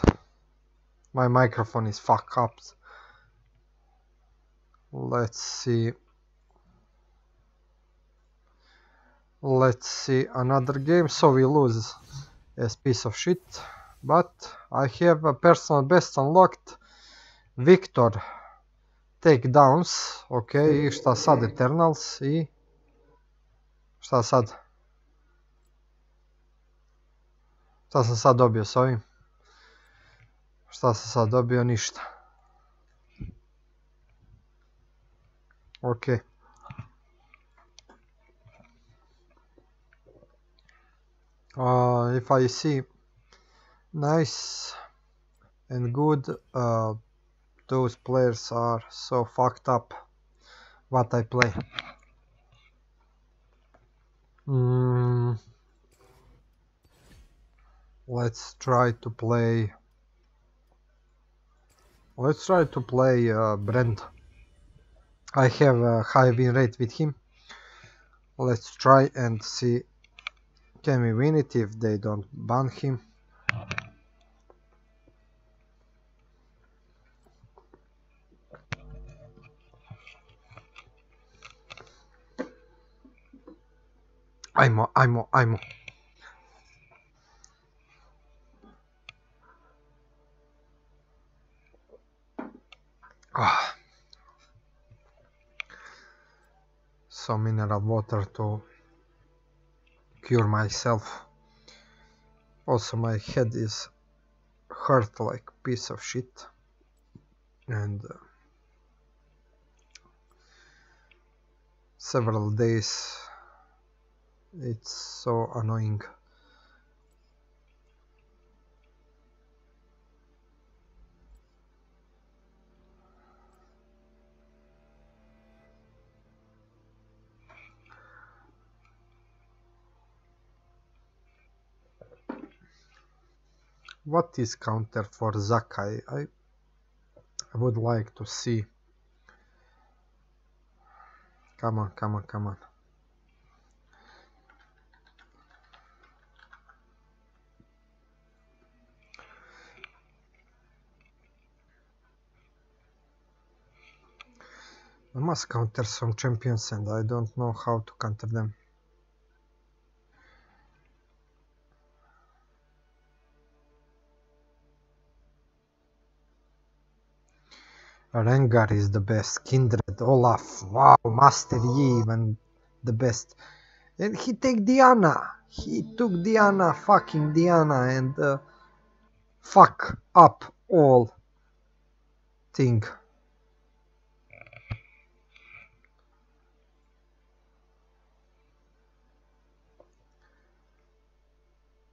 My microphone is fucked up. Let's see. Let's see another game. So we lose as piece of shit. But I have a personal best unlocked. Victor. Takedowns. Ok, i šta sad Eternals i... Šta sad? Šta sam sad dobio s ovim? Šta sam sad dobio? Ništa. Ok. If I see nice and good, uh, those players are so fucked up what I play. Mm, let's try to play. Let's try to play uh, Brent. I have a high win rate with him. Let's try and see can we win it if they don't ban him. Ajmo, ajmo, ajmo. Ah. Some mineral water to cure myself. Also my head is hurt like piece of shit. And uh, several days it's so annoying. What is counter for Zakai? I, I would like to see. Come on, come on, come on. I must counter some champions and I don't know how to counter them. Rengar is the best, Kindred, Olaf, wow, Master Yi even the best. And he take Diana, he took Diana, fucking Diana and uh, fuck up all thing.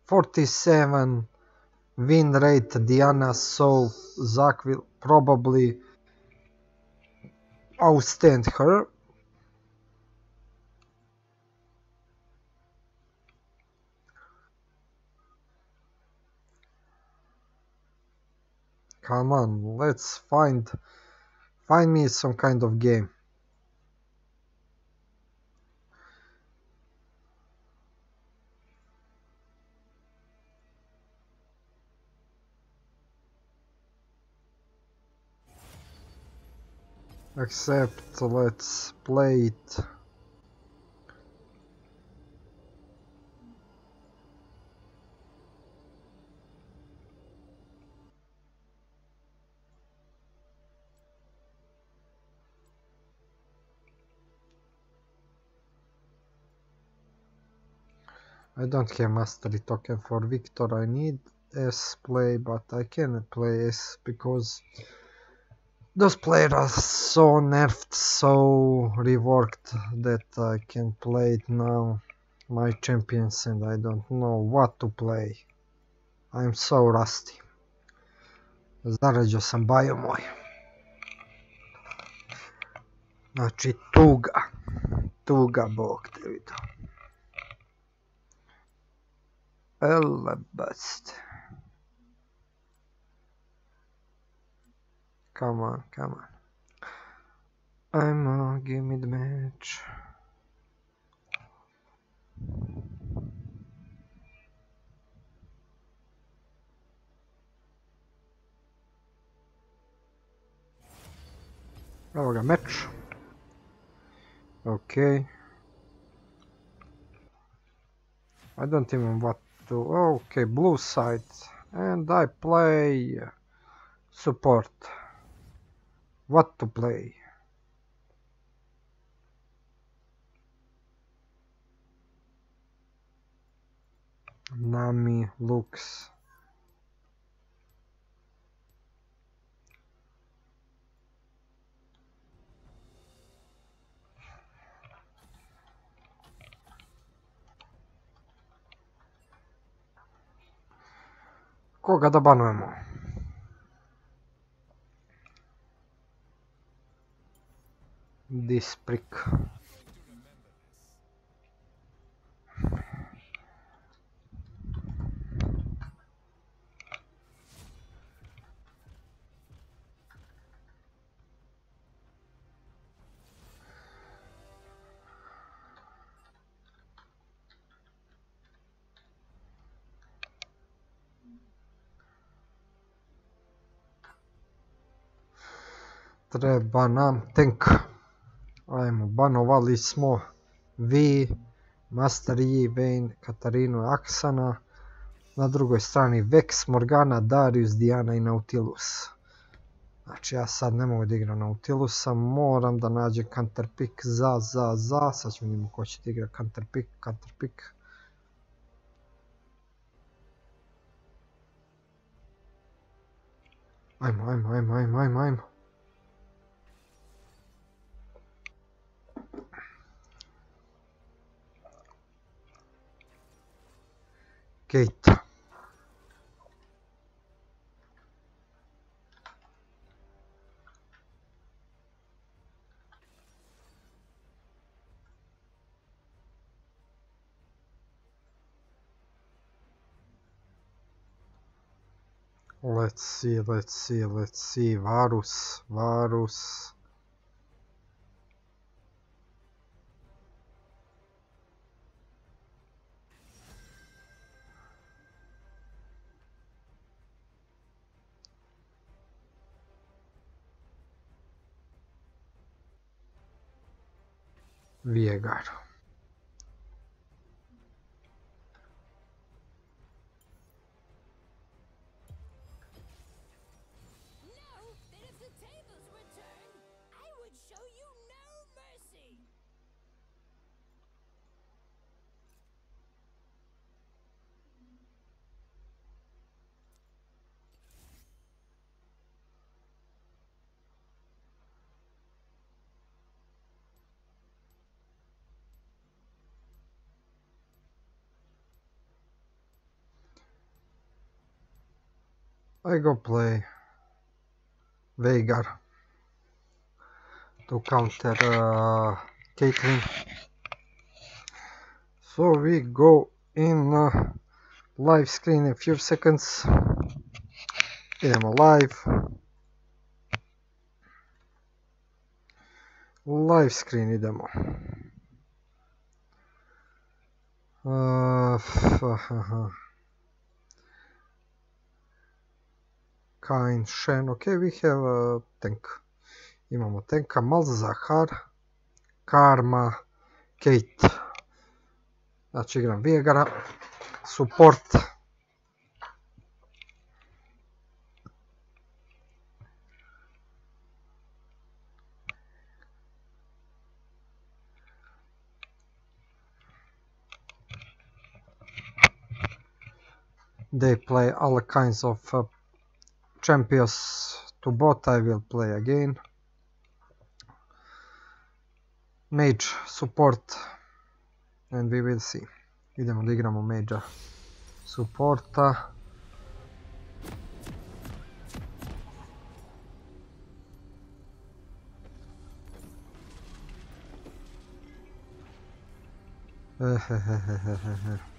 Forty-seven win rate Diana so Zach will probably outstand her. Come on, let's find find me some kind of game. Except let's play it. I don't have mastery token for Victor. I need S play, but I cannot play S because those players are so nerfed, so reworked that I can play it now. My champions and I don't know what to play. I'm so rusty. Zarađio sam bajo moj. Znači tuga. Tuga bog te vidio. Elebast. Come on, come on. I'm a uh, give me the match. A match. Okay. I don't even what to... Okay, blue side. And I play support. What to play? Nami, Lux. Koga da banujemo? This prick. Treba nam tank. Banovali smo Vi, Master Yi, Vayne, Katarinu Aksana. Na drugoj strani Vex, Morgana, Darius, Diana i Nautilus. Znači ja sad ne mogu da igram Nautilusa, moram da nađem counter pick za, za, za. Sad ćemo vidimo ko će da igra counter pick, counter pick. Ajmo, ajmo, ajmo, ajmo, ajmo, ajmo. Kate. Let's see, let's see, let's see. Varus, Varus. Viegar. I go play Veigar to counter uh, Caitlyn. So we go in uh, live screen a few seconds. Idemo live. Live screen idemo. Uh, Kain, Shen, ok, we have a tank. Imamo tanka, Malzahar, Karma, Kate. Znači igram Viegara, support. They play all kinds of uh, champions to bot I will play again. Mage support and we will see. Idemo da igramo mage supporta. Ehehehehehe.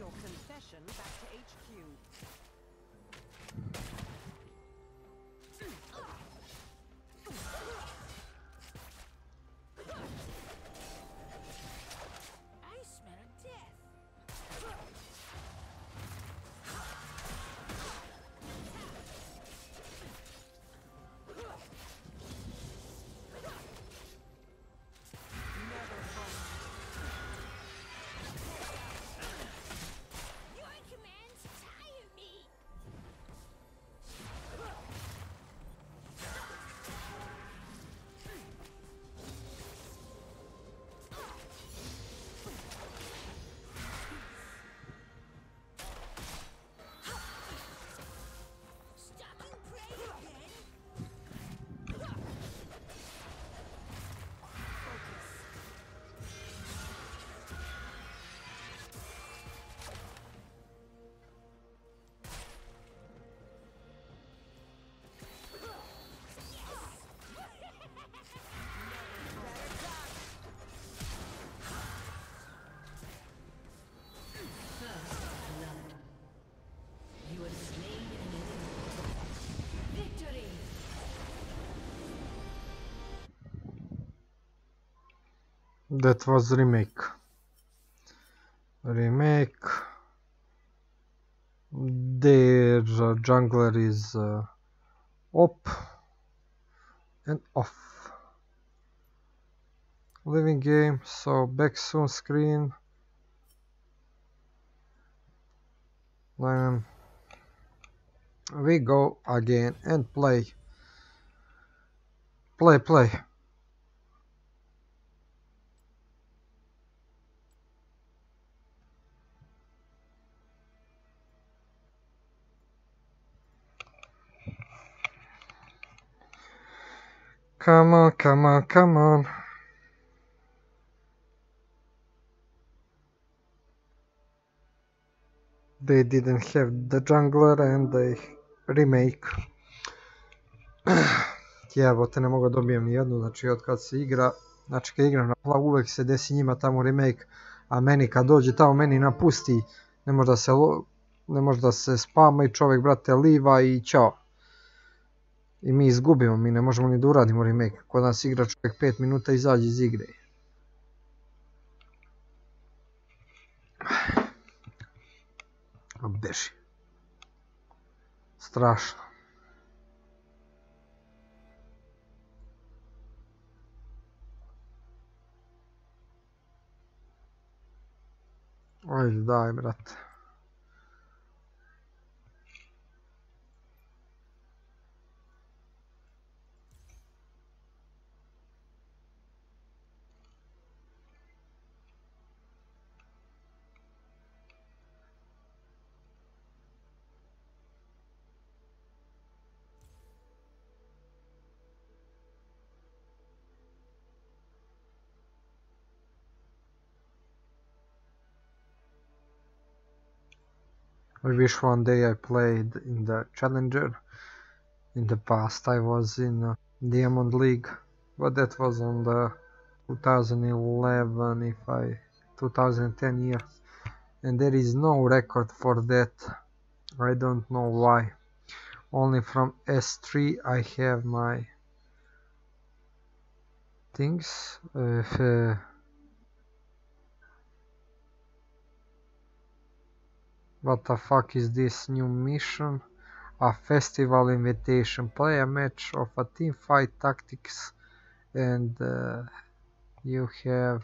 Your confession back to HQ. That was remake. Remake. Their jungler is uh, up and off. Living game, so back soon screen. Then we go again and play. Play, play. Come on, come on, come on. They didn't have the jungler and they remake. Jebote, ne mogu dobijem ni jednu, znači od kad se igra, znači kad igram na plavu uvek se desi njima tamo remake, a meni kad dođe tamo meni napusti, ne može da se, ne može da se spama i čovjek brate liva i ćao. I mi izgubimo, mi ne možemo ni da uradimo remake. Kod nas igra čovjek 5 minuta izađe iz igre. Beži. Strašno. Ajde, daj, brate. I wish one day I played in the Challenger. In the past I was in uh, Diamond League, but that was on the 2011 if I 2010 year and there is no record for that. I don't know why. Only from S3 I have my things. Uh, what the fuck is this new mission? a festival invitation, play a match of a team fight tactics, and uh, you have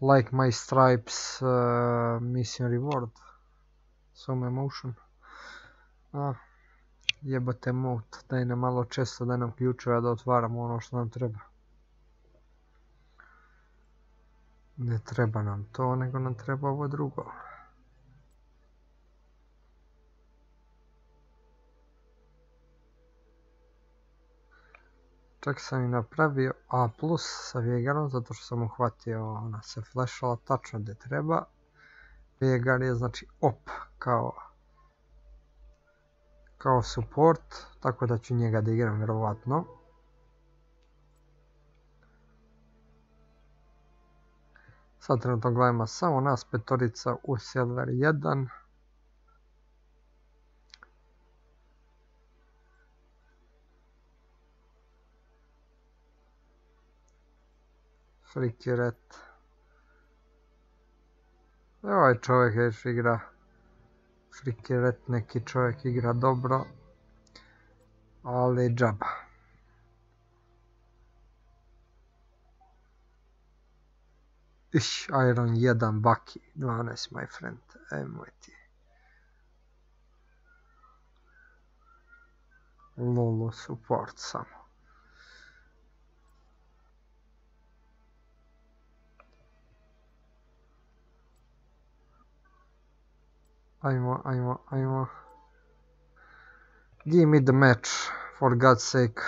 like my stripes uh, mission reward. Some emotion. A, jebate mut, daj nam malo često da nam ključeva da otvaramo ono što nam treba. Ne treba nam to, nego nam treba ovo drugo. Čak sam i napravio A plus sa Vjegarom, zato što sam uhvatio, ona se flashala tačno gdje treba. Vjegar je znači op, kao kao support, tako da ću njega da igram vjerovatno. Sad trenutno gledamo samo nas petorica u Silver 1. Friki ret. Ovaj čovjek još igra Friki ret, neki čovjek igra dobro, ali džaba. Iš, Iron 1, Baki 12, my friend, emoj ti. Lulu support samo. Ajmo, ajmo, ajmo. Give me the match, for God's sake.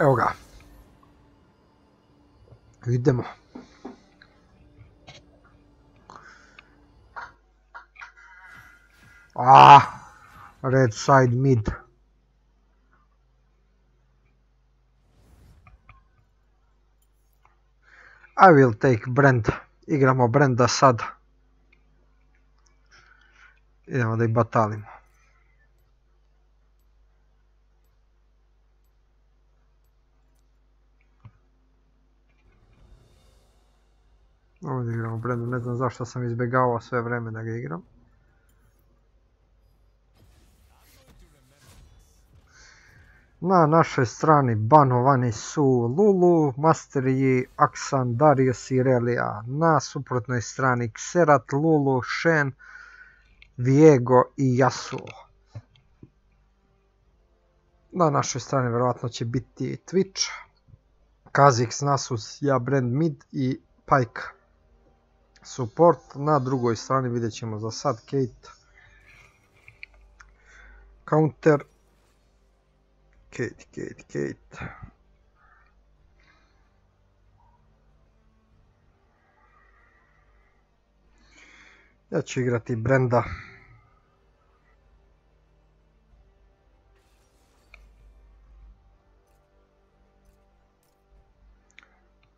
Evo ga. Idemo. Ah, red side mid. I will take Brand. Igramo Brenda sad. Idemo da ih batalimo. Ovdje igramo Brenda, ne znam zašto sam izbjegavao sve vreme da ga igram. Na našoj strani banovani su Lulu, Masterji, Aksan, Darius i Relija. Na suprotnoj strani Xerath, Lulu, Shen, Viego i Yasuo. Na našoj strani vjerojatno će biti Twitch, Kha'Zix, Nasus, ja Brand Mid i Pike support. Na drugoj strani vidjet ćemo za sad Kate, Counter, Kate, Kate, Kate. Ja ću igrati Brenda.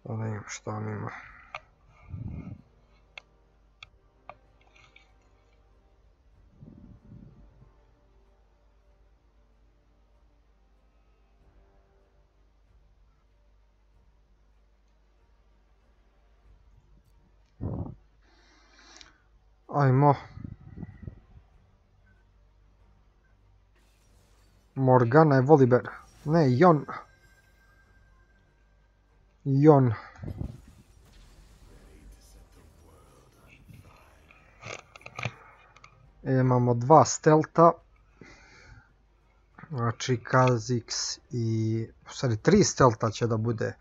Da vidim što on ima. Ajmo. Morgana je Volibear. Ne, Jon. Jon. Imamo dva stelta. Znači Kha'Zix i... U tri stelta će da bude.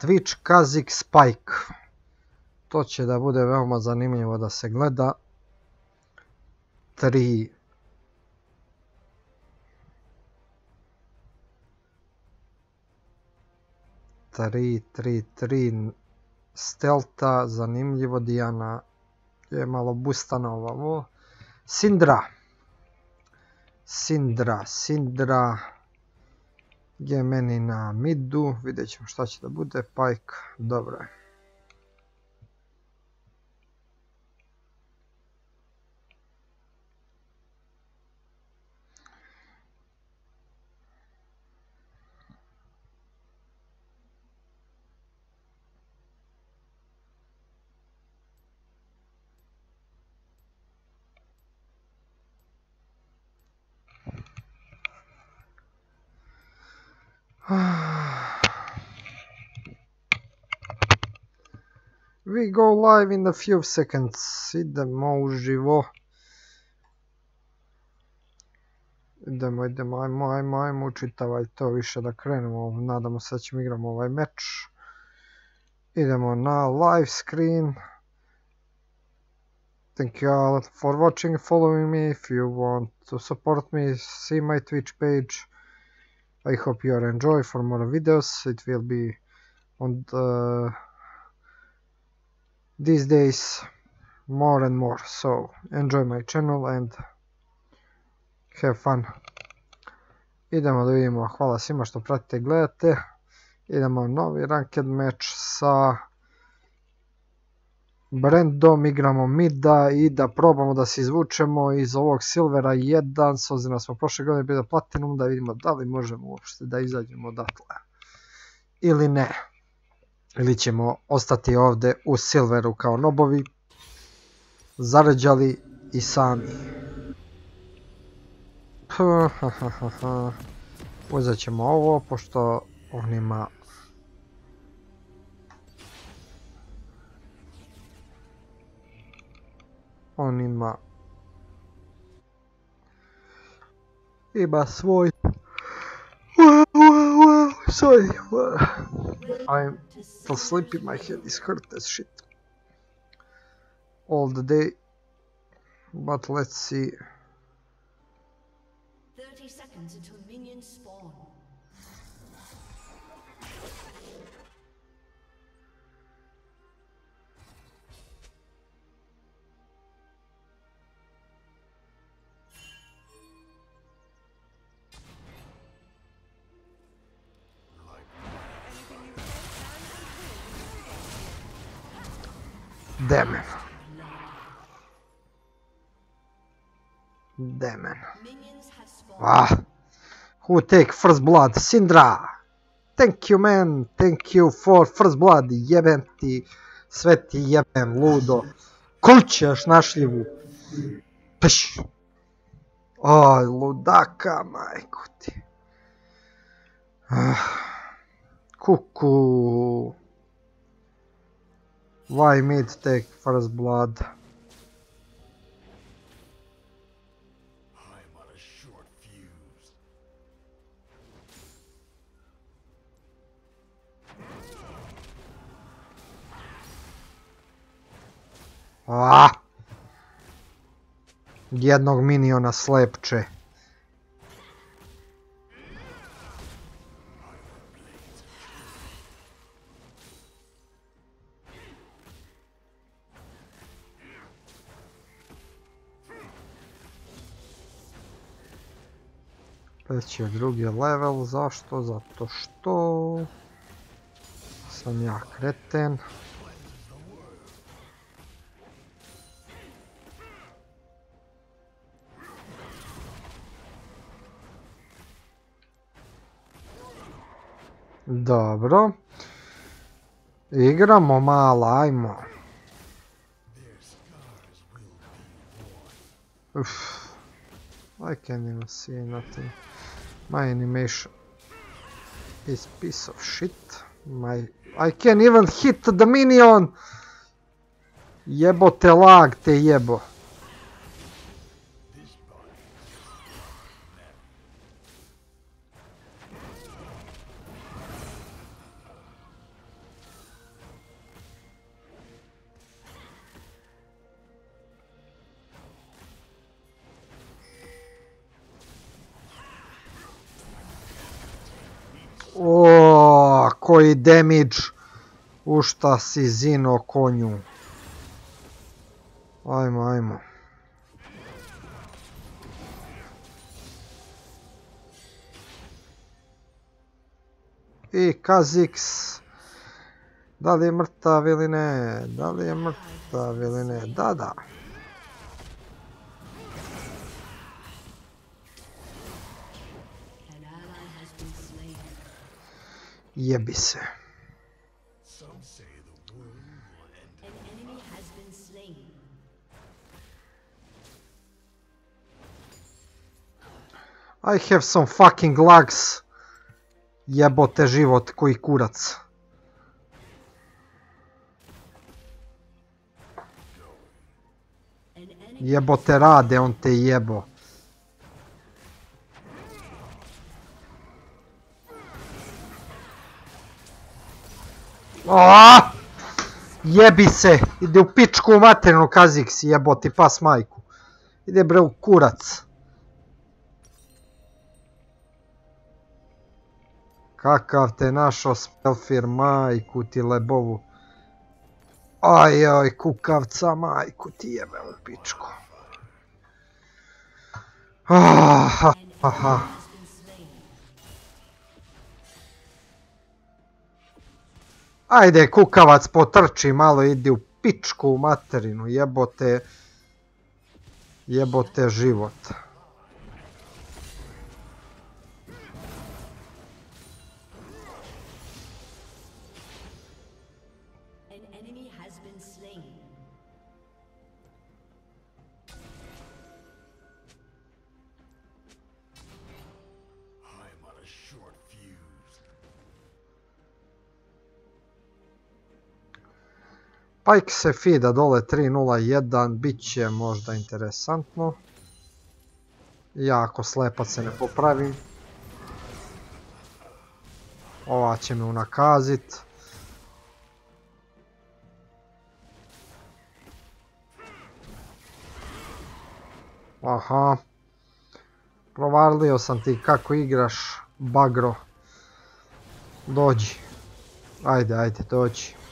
Twitch, Kha'Zix, Spike. To će da bude veoma zanimljivo da se gleda. Tri tri, tri, tri stelta, zanimljivo, Dijana je malo bustana ovamo. Sindra. Sindra, Sindra je meni na midu, vidjet ćemo šta će da bude, Pike, dobro je. We go live in a few seconds. Idemo uživo. Idemo, idemo, ajmo, ajmo, ajmo učitavaj to više da krenemo. Nadamo se da ćemo igramo ovaj meč. Idemo na live screen. Thank you all for watching following me. If you want to support me, see my Twitch page. I hope you are enjoy for more videos. It will be on the, these days more and more. So enjoy my channel and have fun. Idemo da vidimo, hvala svima što pratite i gledate. Idemo novi ranked meč sa Brandom, igramo mida i da probamo da se izvučemo iz ovog Silvera 1, s obzirom da smo prošle godine bili na Platinum, da vidimo da li možemo uopšte da izađemo odatle. Ili ne. Ili ćemo ostati ovdje u Silveru kao nobovi, zarađali i sami. Uzet ćemo ovo, pošto on ima... On ima... Ima svoj... Sorry, I'm still sleepy, my head is hurt as shit. All the day. But let's see. 30 seconds until Have spawned. Ah. Who take first blood? Sindra. Thank you man. Thank you for first blood. Jebem ti. Sve ti jebem, ludo. Kućeš našljivu. Pš. Oj, ludaka, majku ti. Ah. Kuku. Why me to take first blood? I'm on a short fuse. Ah! Jednog miniona slepče. Već je drugi level, zašto? Zato što sam ja kreten. Dobro. Igramo malo, ajmo. Uff. I can't even see nothing. My animation is piece of shit. My I can't even hit the minion. Jebote lag te jebo. Damage. U šta si zino konju. Ajmo, ajmo. I Kazix. Da li je mrtav ili ne? Da li je mrtav ili ne? Da, da. Been slain. I have some fucking lags. Jebote život koji kurac. Jebote rade, on te jebo. Aaaa! Jebi se! Ide u pičku u materinu Kazix, jeboti pas majku. Ide bre u kurac. Kakav te našo spelfir, majku ti lebovu. Aj, aj, kukavca, majku ti jebe u pičku. Ah, aha. has Ajde, kukavac, potrči malo, idi u pičku materinu, jebote, jebote život. Pike se fida dole 3.01, bit će možda interesantno. Ja ako slepac se ne popravim. Ova će me unakazit. Aha. Provarlio sam ti kako igraš, bagro. Dođi. Ajde, ajde, dođi.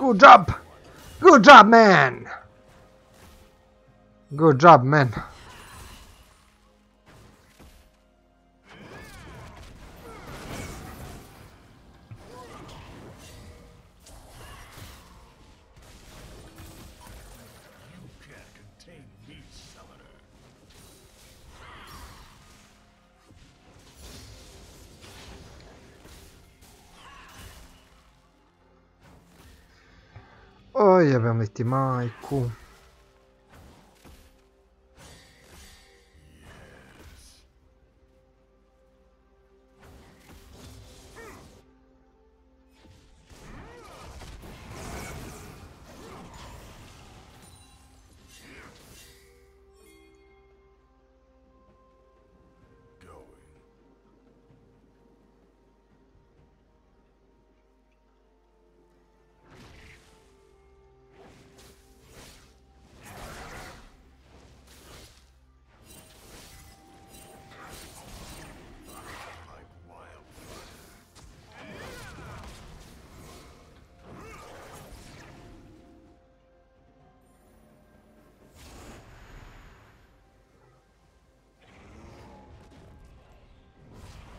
Good job! Good job, man! Good job, man. O jebem li ti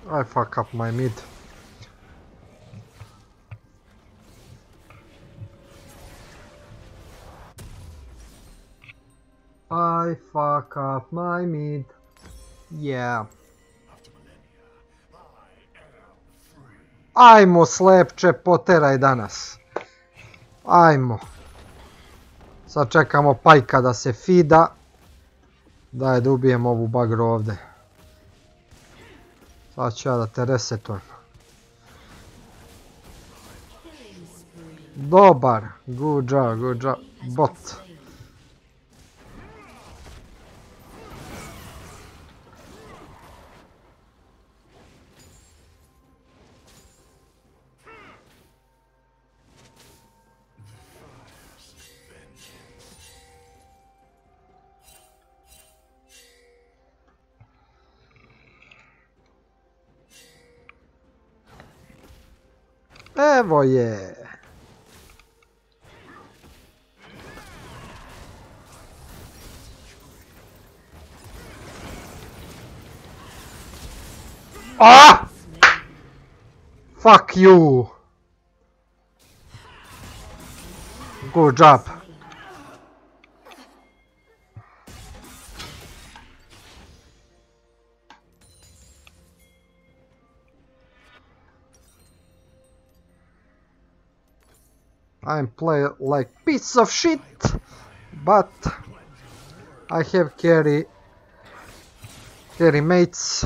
I fuck up my mid. I fuck up my mid. Yeah. Ajmo slepče, poteraj danas. Ajmo. Sad čekamo pajka da se fida. Daj da ubijem ovu bagru ovdje. Sad ću ja da te resetujem. Dobar, good job, good job, bot. Been slain. Evo je. Ah! Fuck you. Good job. I'm play like piece of shit, but I have carry carry mates.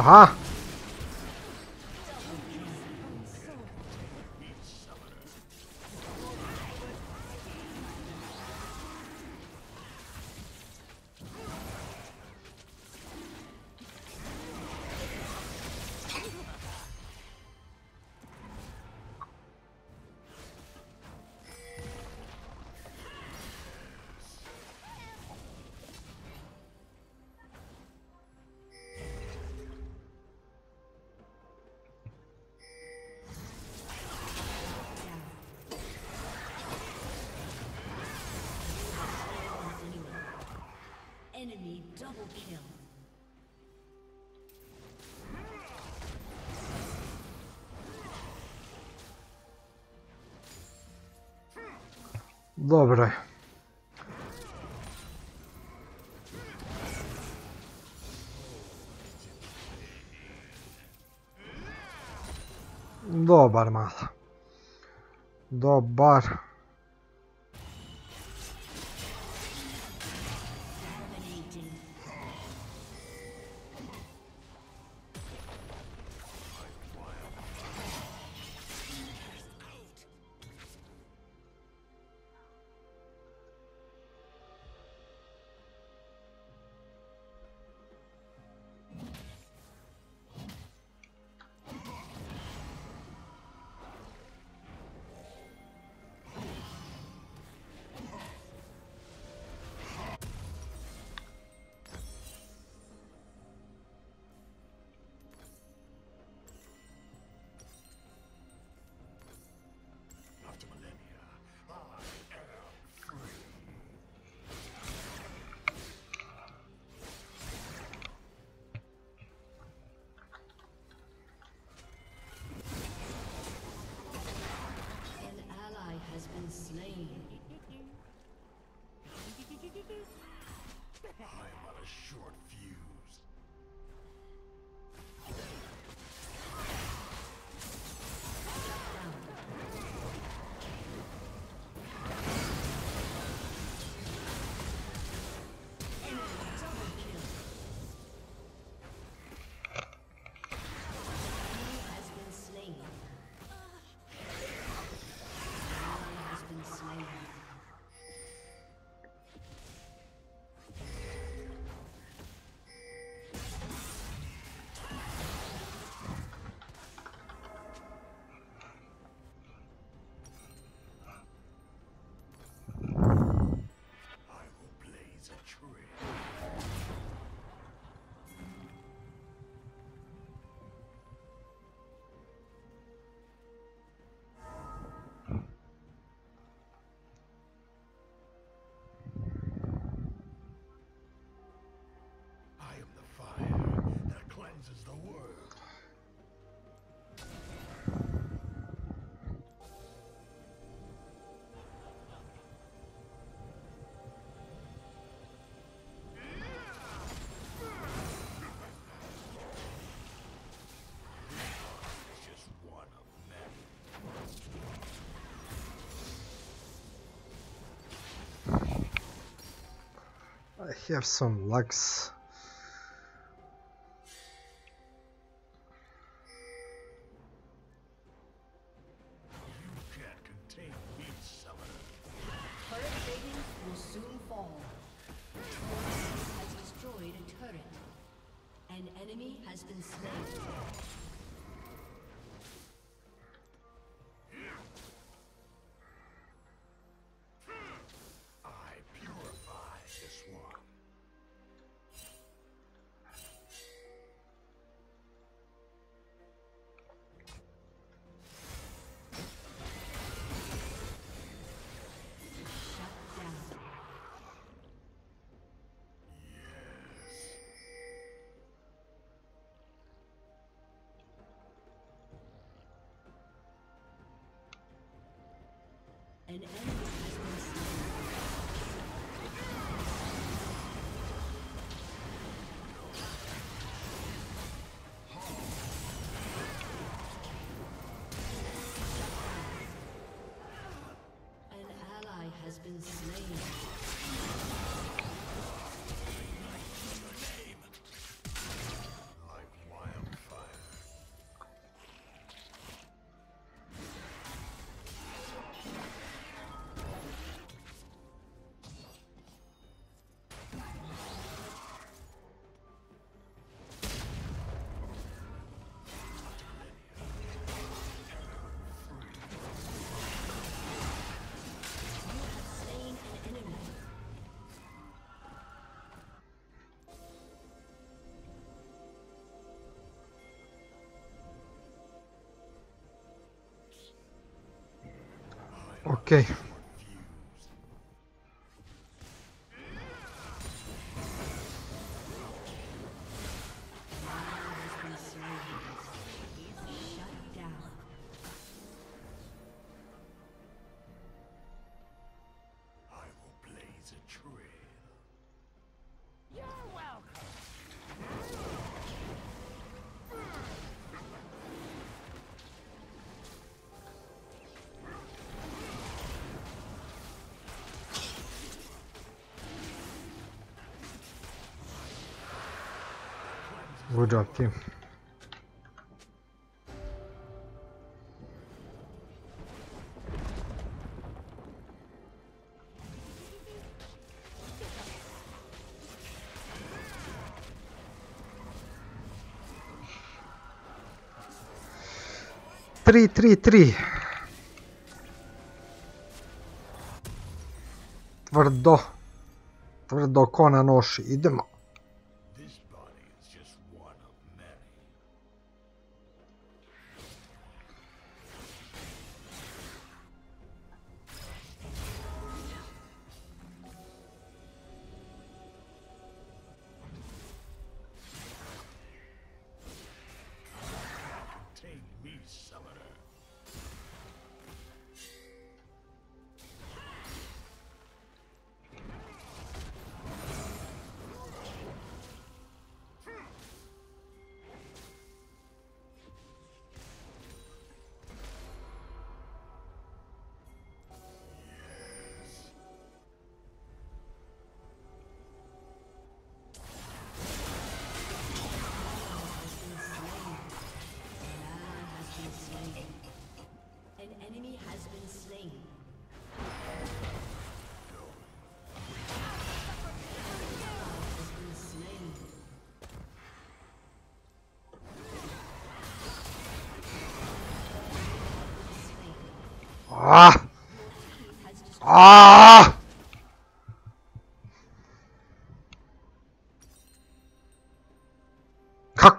干哈 dobra. have some lugs. Ok. Team. Tri, tri, tri. Tvrdo. Tvrdo ko na noši. Idemo.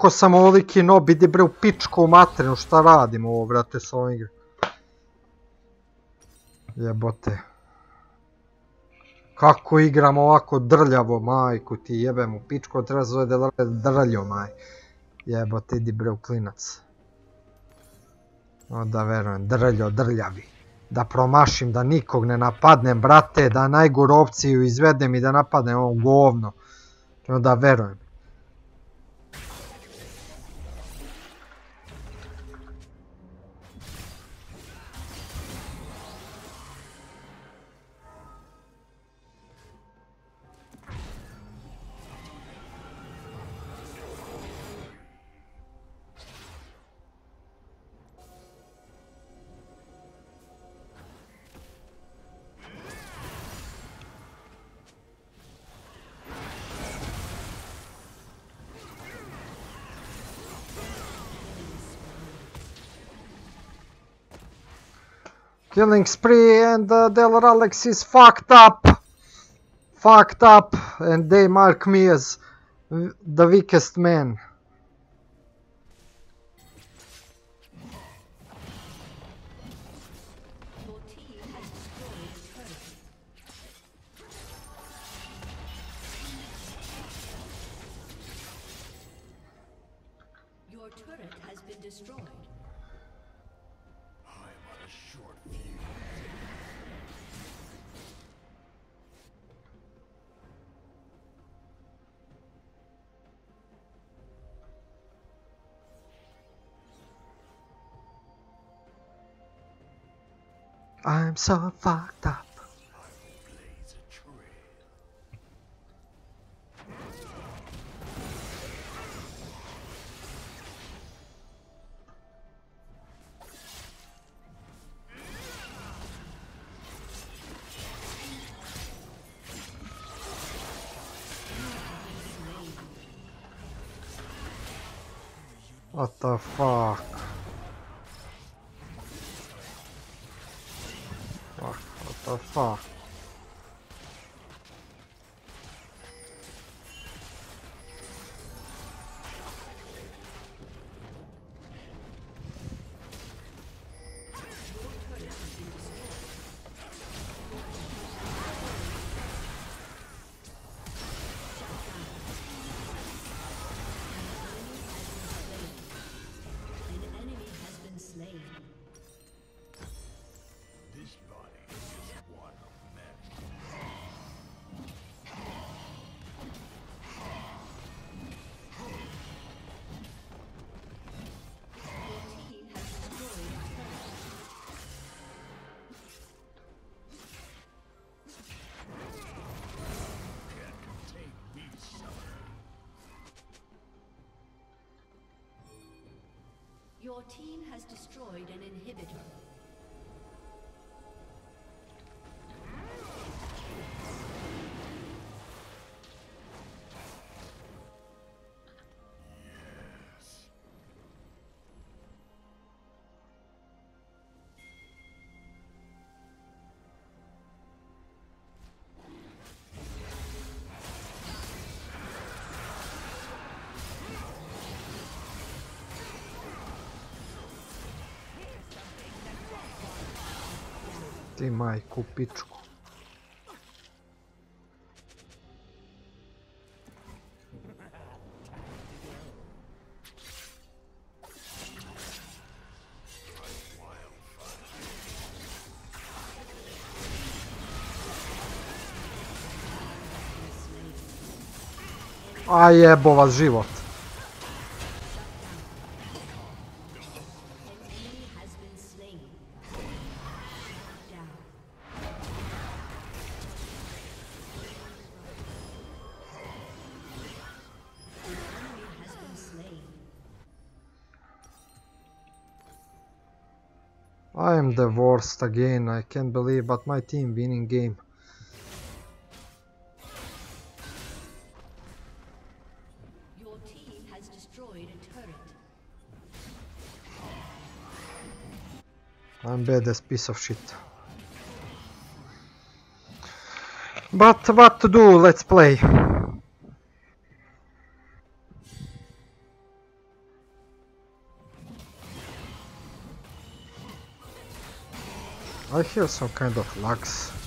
Kako sam ovoliki nob, idi bre u pičku u materinu, šta radim ovo, brate, s ovom igre? Jebote. Kako igram ovako drljavo, majku ti jebem u pičku, treba zove da drljo, maj. Jebote, idi bre u klinac. O da verujem, drljo, drljavi. Da promašim, da nikog ne napadnem, brate, da najgoru opciju izvedem i da napadnem ovo govno. No da verujem. Killing spree and uh, Del Alex is fucked up. Fucked up and they mark me as the weakest man. I'm so fucked Your team has destroyed an inhibitor. Ti majku pičku. A jebo vas život. Worst again, I can't believe, but my team winning game. Your team has destroyed a turret. I'm baddest piece of shit. But what to do, let's play. I hear some kind of lags.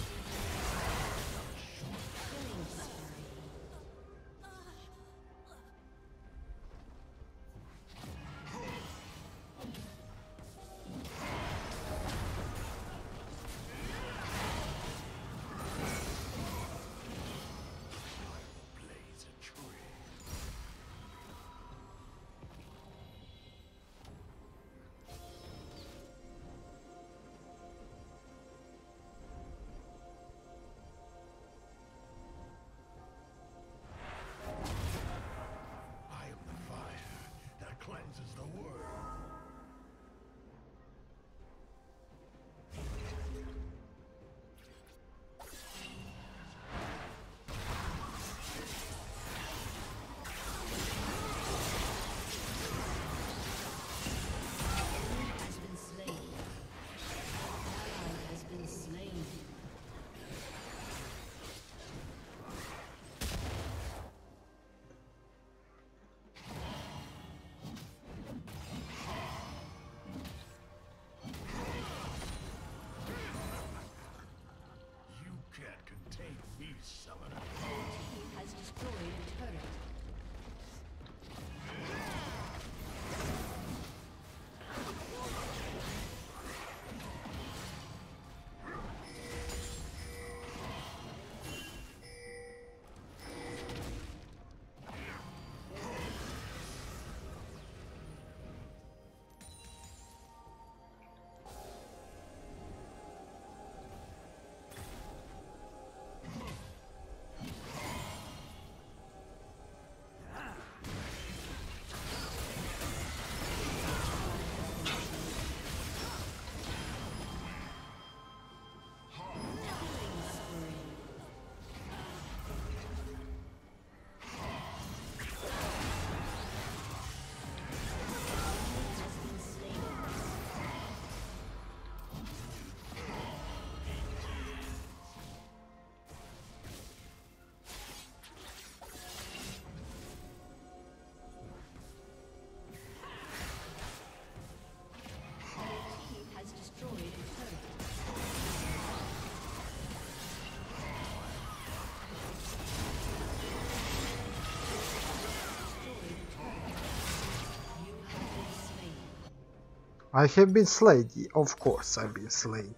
I have been slayed, of course I've been slayed.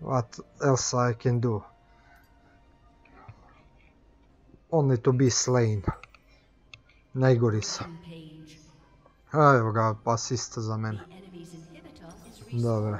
What else I can do? Only to be slain. Najgori sam. A, Evo ga, asista za mene. The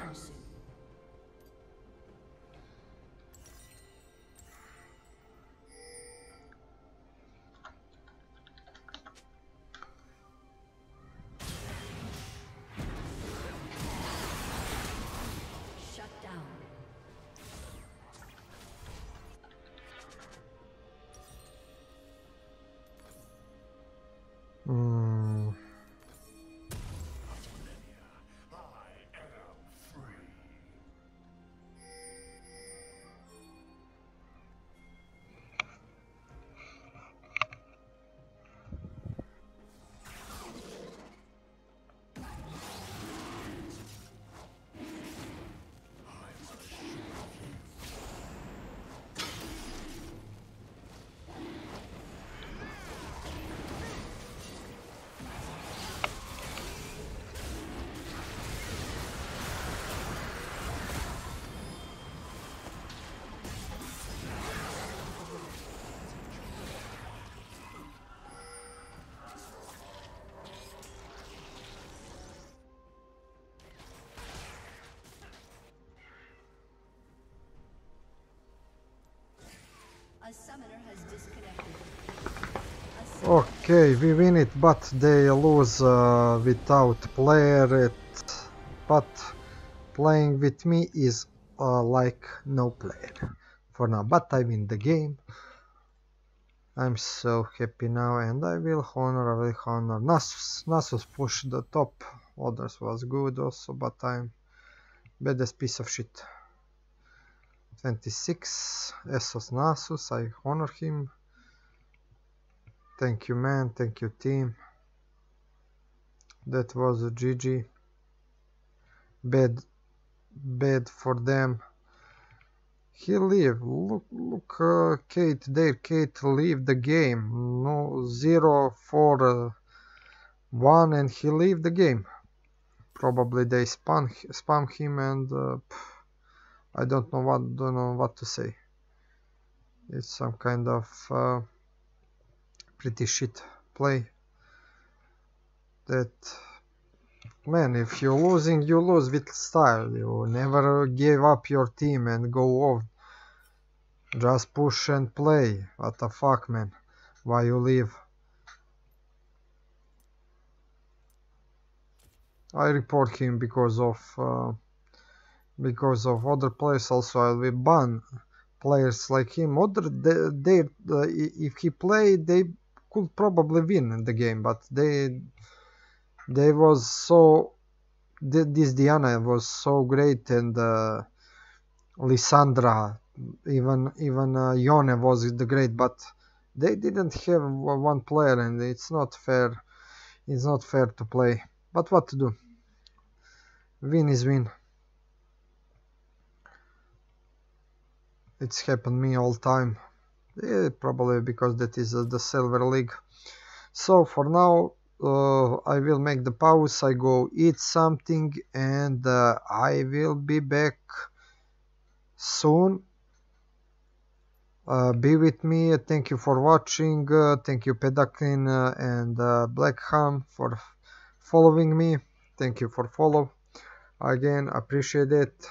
Okay, we win it, but they lose uh, without player. It, but playing with me is uh, like no player for now. But I win the game. I'm so happy now, and I will honor. I will honor. Nasus, Nasus pushed the top. Others was good also, but I'm baddest piece of shit. 26 Essos Nasus. I honor him. Thank you man, thank you team. That was a GG. Bad bad for them. He leave. Look look uh, Kate there, Kate leave the game. No zero for uh, one and he leave the game. Probably they spam spam him and uh, I don't know what don't know what to say. It's some kind of uh, pretty shit play. That man, if you're losing, you lose with style. You never give up your team and go off. Just push and play. What the fuck, man? Why you leave? I report him because of uh, because of other players. Also, I will ban players like him. Other they, they uh, if he play, they could probably win the game, but they they was so this Diana was so great and uh, Lissandra, even even uh, Yone was the great, but they didn't have one player, and it's not fair. It's not fair to play. But what to do? Win is win. It's happened me all time. Yeah, probably because that is uh, the silver league. So for now, uh, I will make the pause. I go eat something, and uh, I will be back soon. Uh, be with me. Thank you for watching. Uh, thank you Pedaklin uh, and Blackham for following me. Thank you for follow. Again, appreciate it.